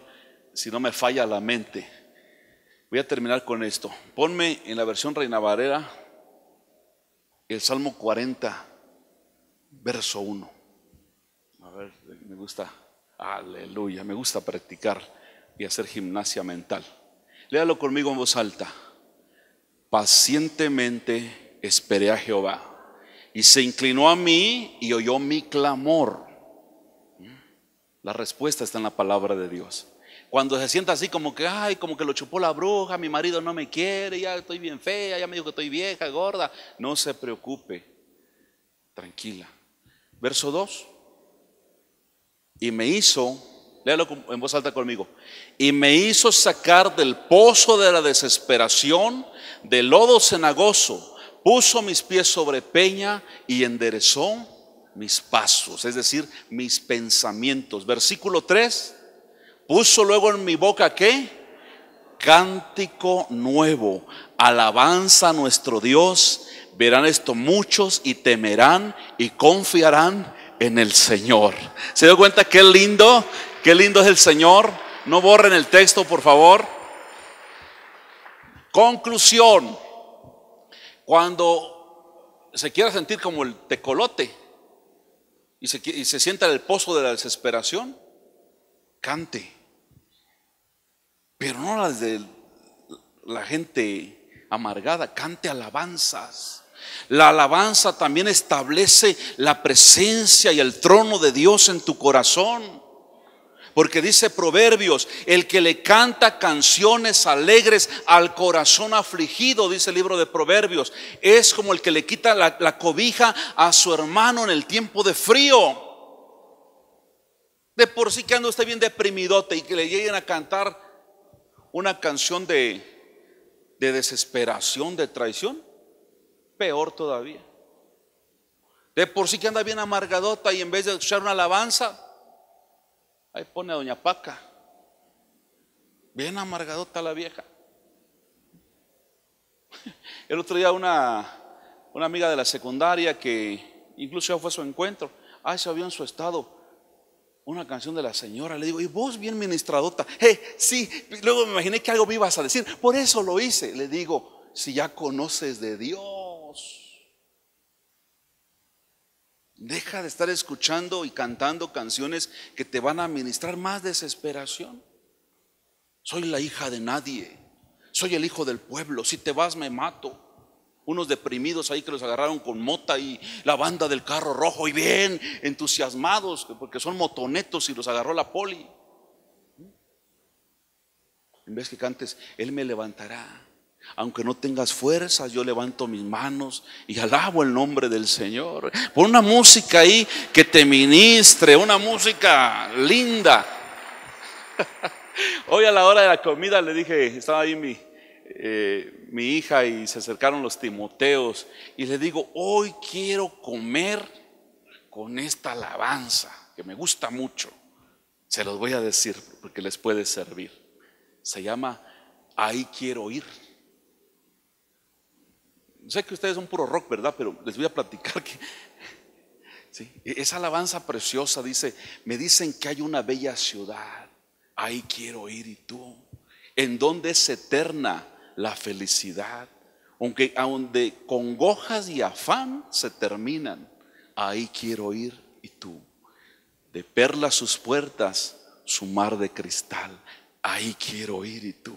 si no me falla la mente. Voy a terminar con esto. Ponme en la versión Reina Varera el Salmo 40 verso 1. A ver, me gusta, aleluya, me gusta practicar y hacer gimnasia mental. Léalo conmigo en voz alta. Pacientemente esperé a Jehová y se inclinó a mí y oyó mi clamor. La respuesta está en la palabra de Dios. Cuando se sienta así como que, ay, como que lo chupó la bruja, mi marido no me quiere, ya estoy bien fea, ya me dijo que estoy vieja, gorda, no se preocupe, tranquila. Verso 2. Y me hizo, léalo en voz alta conmigo, y me hizo sacar del pozo de la desesperación, del lodo cenagoso, puso mis pies sobre peña y enderezó mis pasos, es decir, mis pensamientos. Versículo 3, puso luego en mi boca qué? Cántico nuevo, alabanza a nuestro Dios verán esto muchos y temerán y confiarán en el Señor. ¿Se dio cuenta qué lindo? Qué lindo es el Señor. No borren el texto, por favor. Conclusión. Cuando se quiera sentir como el tecolote y se, y se sienta en el pozo de la desesperación, cante. Pero no las de la gente amargada, cante alabanzas La alabanza también establece la presencia y el trono de Dios en tu corazón. Porque dice Proverbios, el que le canta canciones alegres al corazón afligido, dice el libro de Proverbios, es como el que le quita la, cobija a su hermano en el tiempo de frío. De por sí que ando usted bien deprimidote y que le lleguen a cantar una canción de, de desesperación, de traición, peor todavía. De por sí que anda bien amargadota y en vez de escuchar una alabanza, Ahí pone a Doña Paca. Bien amargadota la vieja. *laughs* El otro día una, una amiga de la secundaria que incluso ya fue a su encuentro. Ay, se había en su estado una canción de la señora. Le digo, y vos bien ministradota. Hey, sí, luego me imaginé que algo me ibas a decir. Por eso lo hice. Le digo, si ya conoces de Dios. Deja de estar escuchando y cantando canciones que te van a administrar más desesperación. Soy la hija de nadie. Soy el hijo del pueblo. Si te vas me mato. Unos deprimidos ahí que los agarraron con mota y la banda del carro rojo y bien entusiasmados porque son motonetos y los agarró la poli. En vez que cantes, Él me levantará. Aunque no tengas fuerzas, yo levanto mis manos y alabo el nombre del Señor. Pon una música ahí que te ministre, una música linda. *laughs* Hoy a la hora de la comida le dije, estaba ahí mi, eh, mi hija y se acercaron los Timoteos y le digo, hoy quiero comer con esta alabanza que me gusta mucho. Se los voy a decir porque les puede servir. Se llama Ahí quiero ir. Sé que ustedes son puro rock, ¿verdad? Pero les voy a platicar que *laughs* esa alabanza preciosa dice, me dicen que hay una bella ciudad, ahí quiero ir y tú, en donde es eterna la felicidad, aunque donde congojas y afán se terminan, ahí quiero ir y tú. De perlas sus puertas, su mar de cristal, ahí quiero ir y tú.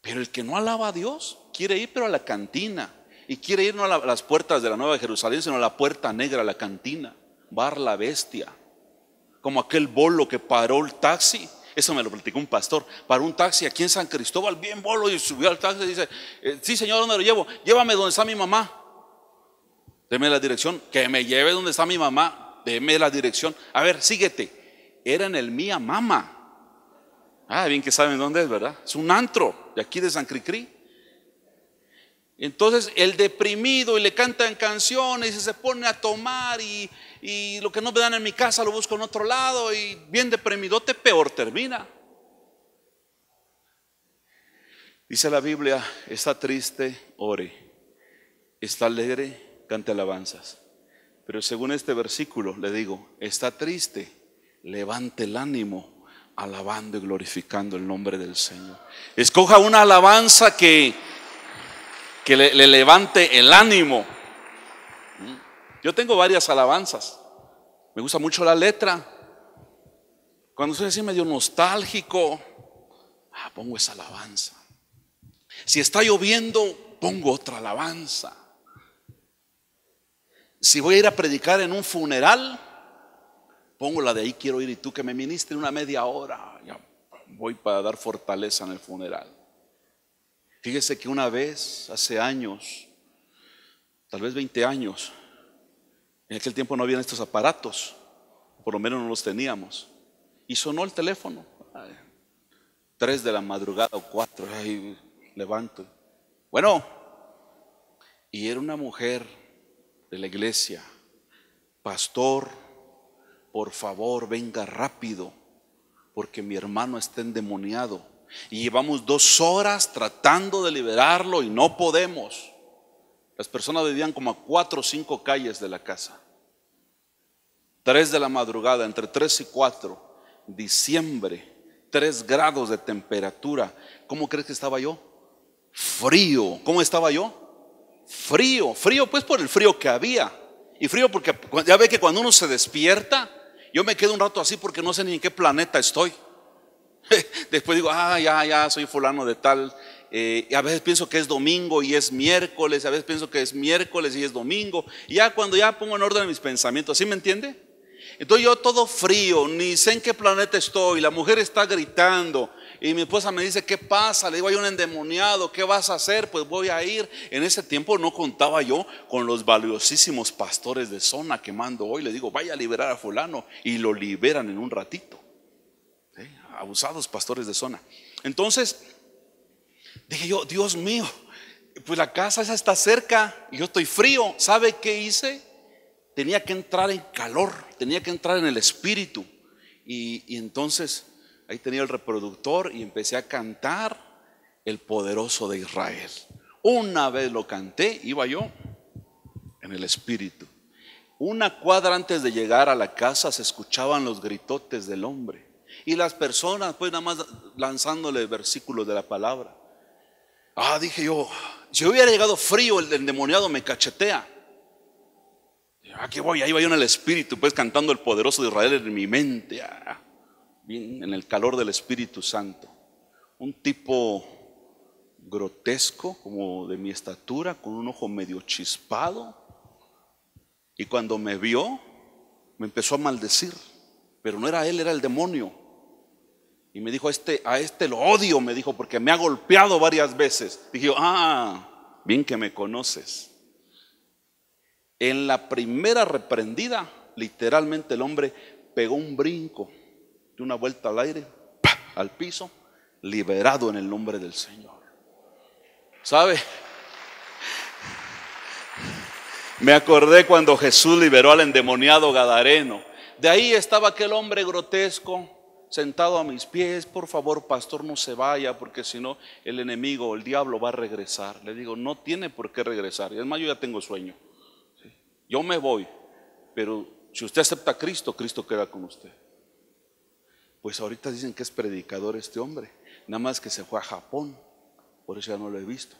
Pero el que no alaba a Dios quiere ir pero a la cantina. Y quiere ir no a, las puertas de la Nueva Jerusalén, sino a la puerta negra, a la cantina. Bar la bestia. Como aquel bolo que paró el taxi. Eso me lo platicó un pastor. Paró un taxi aquí en San Cristóbal, bien bolo, y subió al taxi y dice, eh, sí señor, ¿dónde lo llevo? Llévame donde está mi mamá. Deme la dirección. Que me lleve donde está mi mamá. Deme la dirección. A ver, síguete. Era en el Mía Mama. Ah, bien que saben dónde es, ¿verdad? Es un antro de aquí de San Cricri. Entonces el deprimido y le cantan canciones y se pone a tomar y, lo que no me dan en mi casa lo busco en otro lado y bien deprimidote peor termina. Dice la Biblia, está triste, ore. Está alegre, cante alabanzas. Pero según este versículo le digo, está triste, levante el ánimo alabando y glorificando el nombre del Señor. Escoja una alabanza que, que le, levante el ánimo. Yo tengo varias alabanzas. Me gusta mucho la letra. Cuando soy así medio nostálgico, ah, pongo esa alabanza. Si está lloviendo, pongo otra alabanza. Si voy a ir a predicar en un funeral, Pongo la de ahí quiero ir y tú que me ministre una media hora. Ya voy para dar fortaleza en el funeral. Fíjese que una vez, hace años, tal vez 20 años, en aquel tiempo no habían estos aparatos, por lo menos no los teníamos. Y sonó el teléfono. tres de la madrugada o cuatro, ahí levanto. Bueno, y era una mujer de la iglesia, pastor, por favor venga rápido, porque mi hermano está endemoniado. Y llevamos dos horas tratando de liberarlo y no podemos. Las personas vivían como a cuatro o cinco calles de la casa. Tres de la madrugada, entre tres y cuatro, diciembre, tres grados de temperatura. ¿Cómo crees que estaba yo? Frío. ¿Cómo estaba yo? Frío. Frío pues por el frío que había. Y frío porque ya ve que cuando uno se despierta, yo me quedo un rato así porque no sé ni en qué planeta estoy. *laughs* Después digo, ah, ya, ya, soy fulano de tal. Eh, a veces pienso que es domingo y es miércoles, a veces pienso que es miércoles y es domingo. Y ya cuando ya pongo en orden mis pensamientos, ¿sí me entiende? Entonces yo todo frío, ni sé en qué planeta estoy, la mujer está gritando y mi esposa me dice, ¿qué pasa? Le digo, hay un endemoniado, ¿qué vas a hacer? Pues voy a ir. En ese tiempo no contaba yo con los valiosísimos pastores de zona que mando hoy. Le digo, vaya a liberar a fulano y lo liberan en un ratito. Abusados pastores de zona. Entonces, Dije yo, Dios mío, pues la casa esa está cerca y yo estoy frío. ¿Sabe qué hice? Tenía que entrar en calor, tenía que entrar en el espíritu. Y, entonces ahí tenía el reproductor y empecé a cantar el poderoso de Israel. Una vez lo canté, iba yo en el espíritu. Una cuadra antes de llegar a la casa se escuchaban los gritotes del hombre. Y las personas, pues nada más lanzándole versículos de la palabra. Ah, dije yo, si hubiera llegado frío, el endemoniado me cachetea. Aquí ah, voy, ahí voy yo en el espíritu, pues cantando el poderoso de Israel en mi mente, ah, bien, en el calor del Espíritu Santo. Un tipo grotesco, como de mi estatura, con un ojo medio chispado. Y cuando me vio, me empezó a maldecir. Pero no era él, era el demonio. Y me dijo, este, a este lo odio, me dijo, porque me ha golpeado varias veces. Dije, ah, bien que me conoces. En la primera reprendida, literalmente el hombre pegó un brinco de una vuelta al aire, al piso, liberado en el nombre del Señor. ¿Sabe? Me acordé cuando Jesús liberó al endemoniado Gadareno. De ahí estaba aquel hombre grotesco, sentado a mis pies, por favor, pastor, no se vaya, porque si no, el enemigo, el diablo va a regresar. Le digo, no tiene por qué regresar. Y es más, yo ya tengo sueño. Yo me voy, pero si usted acepta a Cristo, Cristo queda con usted. Pues ahorita dicen que es predicador este hombre, nada más que se fue a Japón, por eso ya no lo he visto.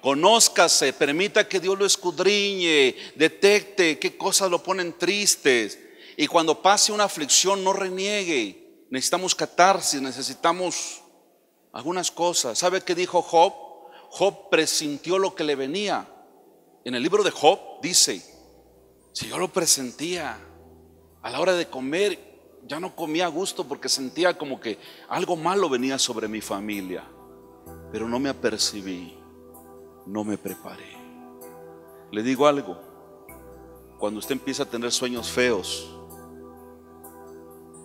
Conózcase, permita que Dios lo escudriñe, detecte qué cosas lo ponen tristes y cuando pase una aflicción, no reniegue. Necesitamos catarsis, necesitamos algunas cosas. ¿Sabe qué dijo Job? Job presintió lo que le venía. En el libro de Job dice, si yo lo presentía a la hora de comer, ya no comía a gusto porque sentía como que algo malo venía sobre mi familia. Pero no me apercibí, no me preparé. Le digo algo, cuando usted empieza a tener sueños feos,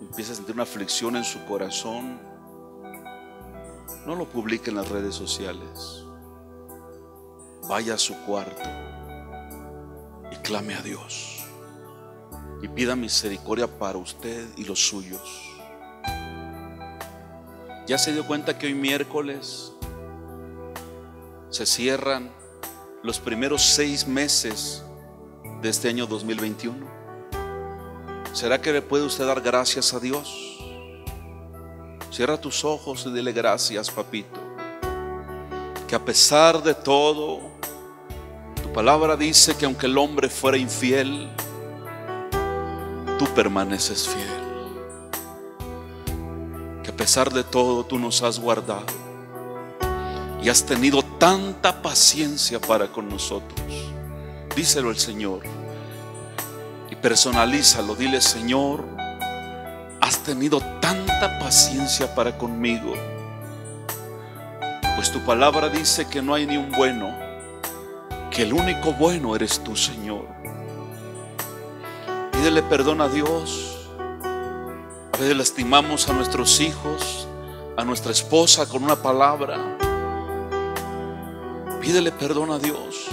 empieza a sentir una aflicción en su corazón, no lo publique en las redes sociales. Vaya a su cuarto y clame a Dios. Y pida misericordia para usted y los suyos. ¿Ya se dio cuenta que hoy miércoles se cierran los primeros seis meses de este año 2021? ¿Será que le puede usted dar gracias a Dios? Cierra tus ojos y dile gracias, papito. Que a pesar de todo, tu palabra dice que aunque el hombre fuera infiel, tú permaneces fiel. Que a pesar de todo, tú nos has guardado y has tenido tanta paciencia para con nosotros. Díselo el Señor personalízalo, dile Señor, has tenido tanta paciencia para conmigo. Pues tu palabra dice que no hay ni un bueno, que el único bueno eres tú, Señor. Pídele perdón a Dios. A veces lastimamos a nuestros hijos, a nuestra esposa con una palabra. Pídele perdón a Dios.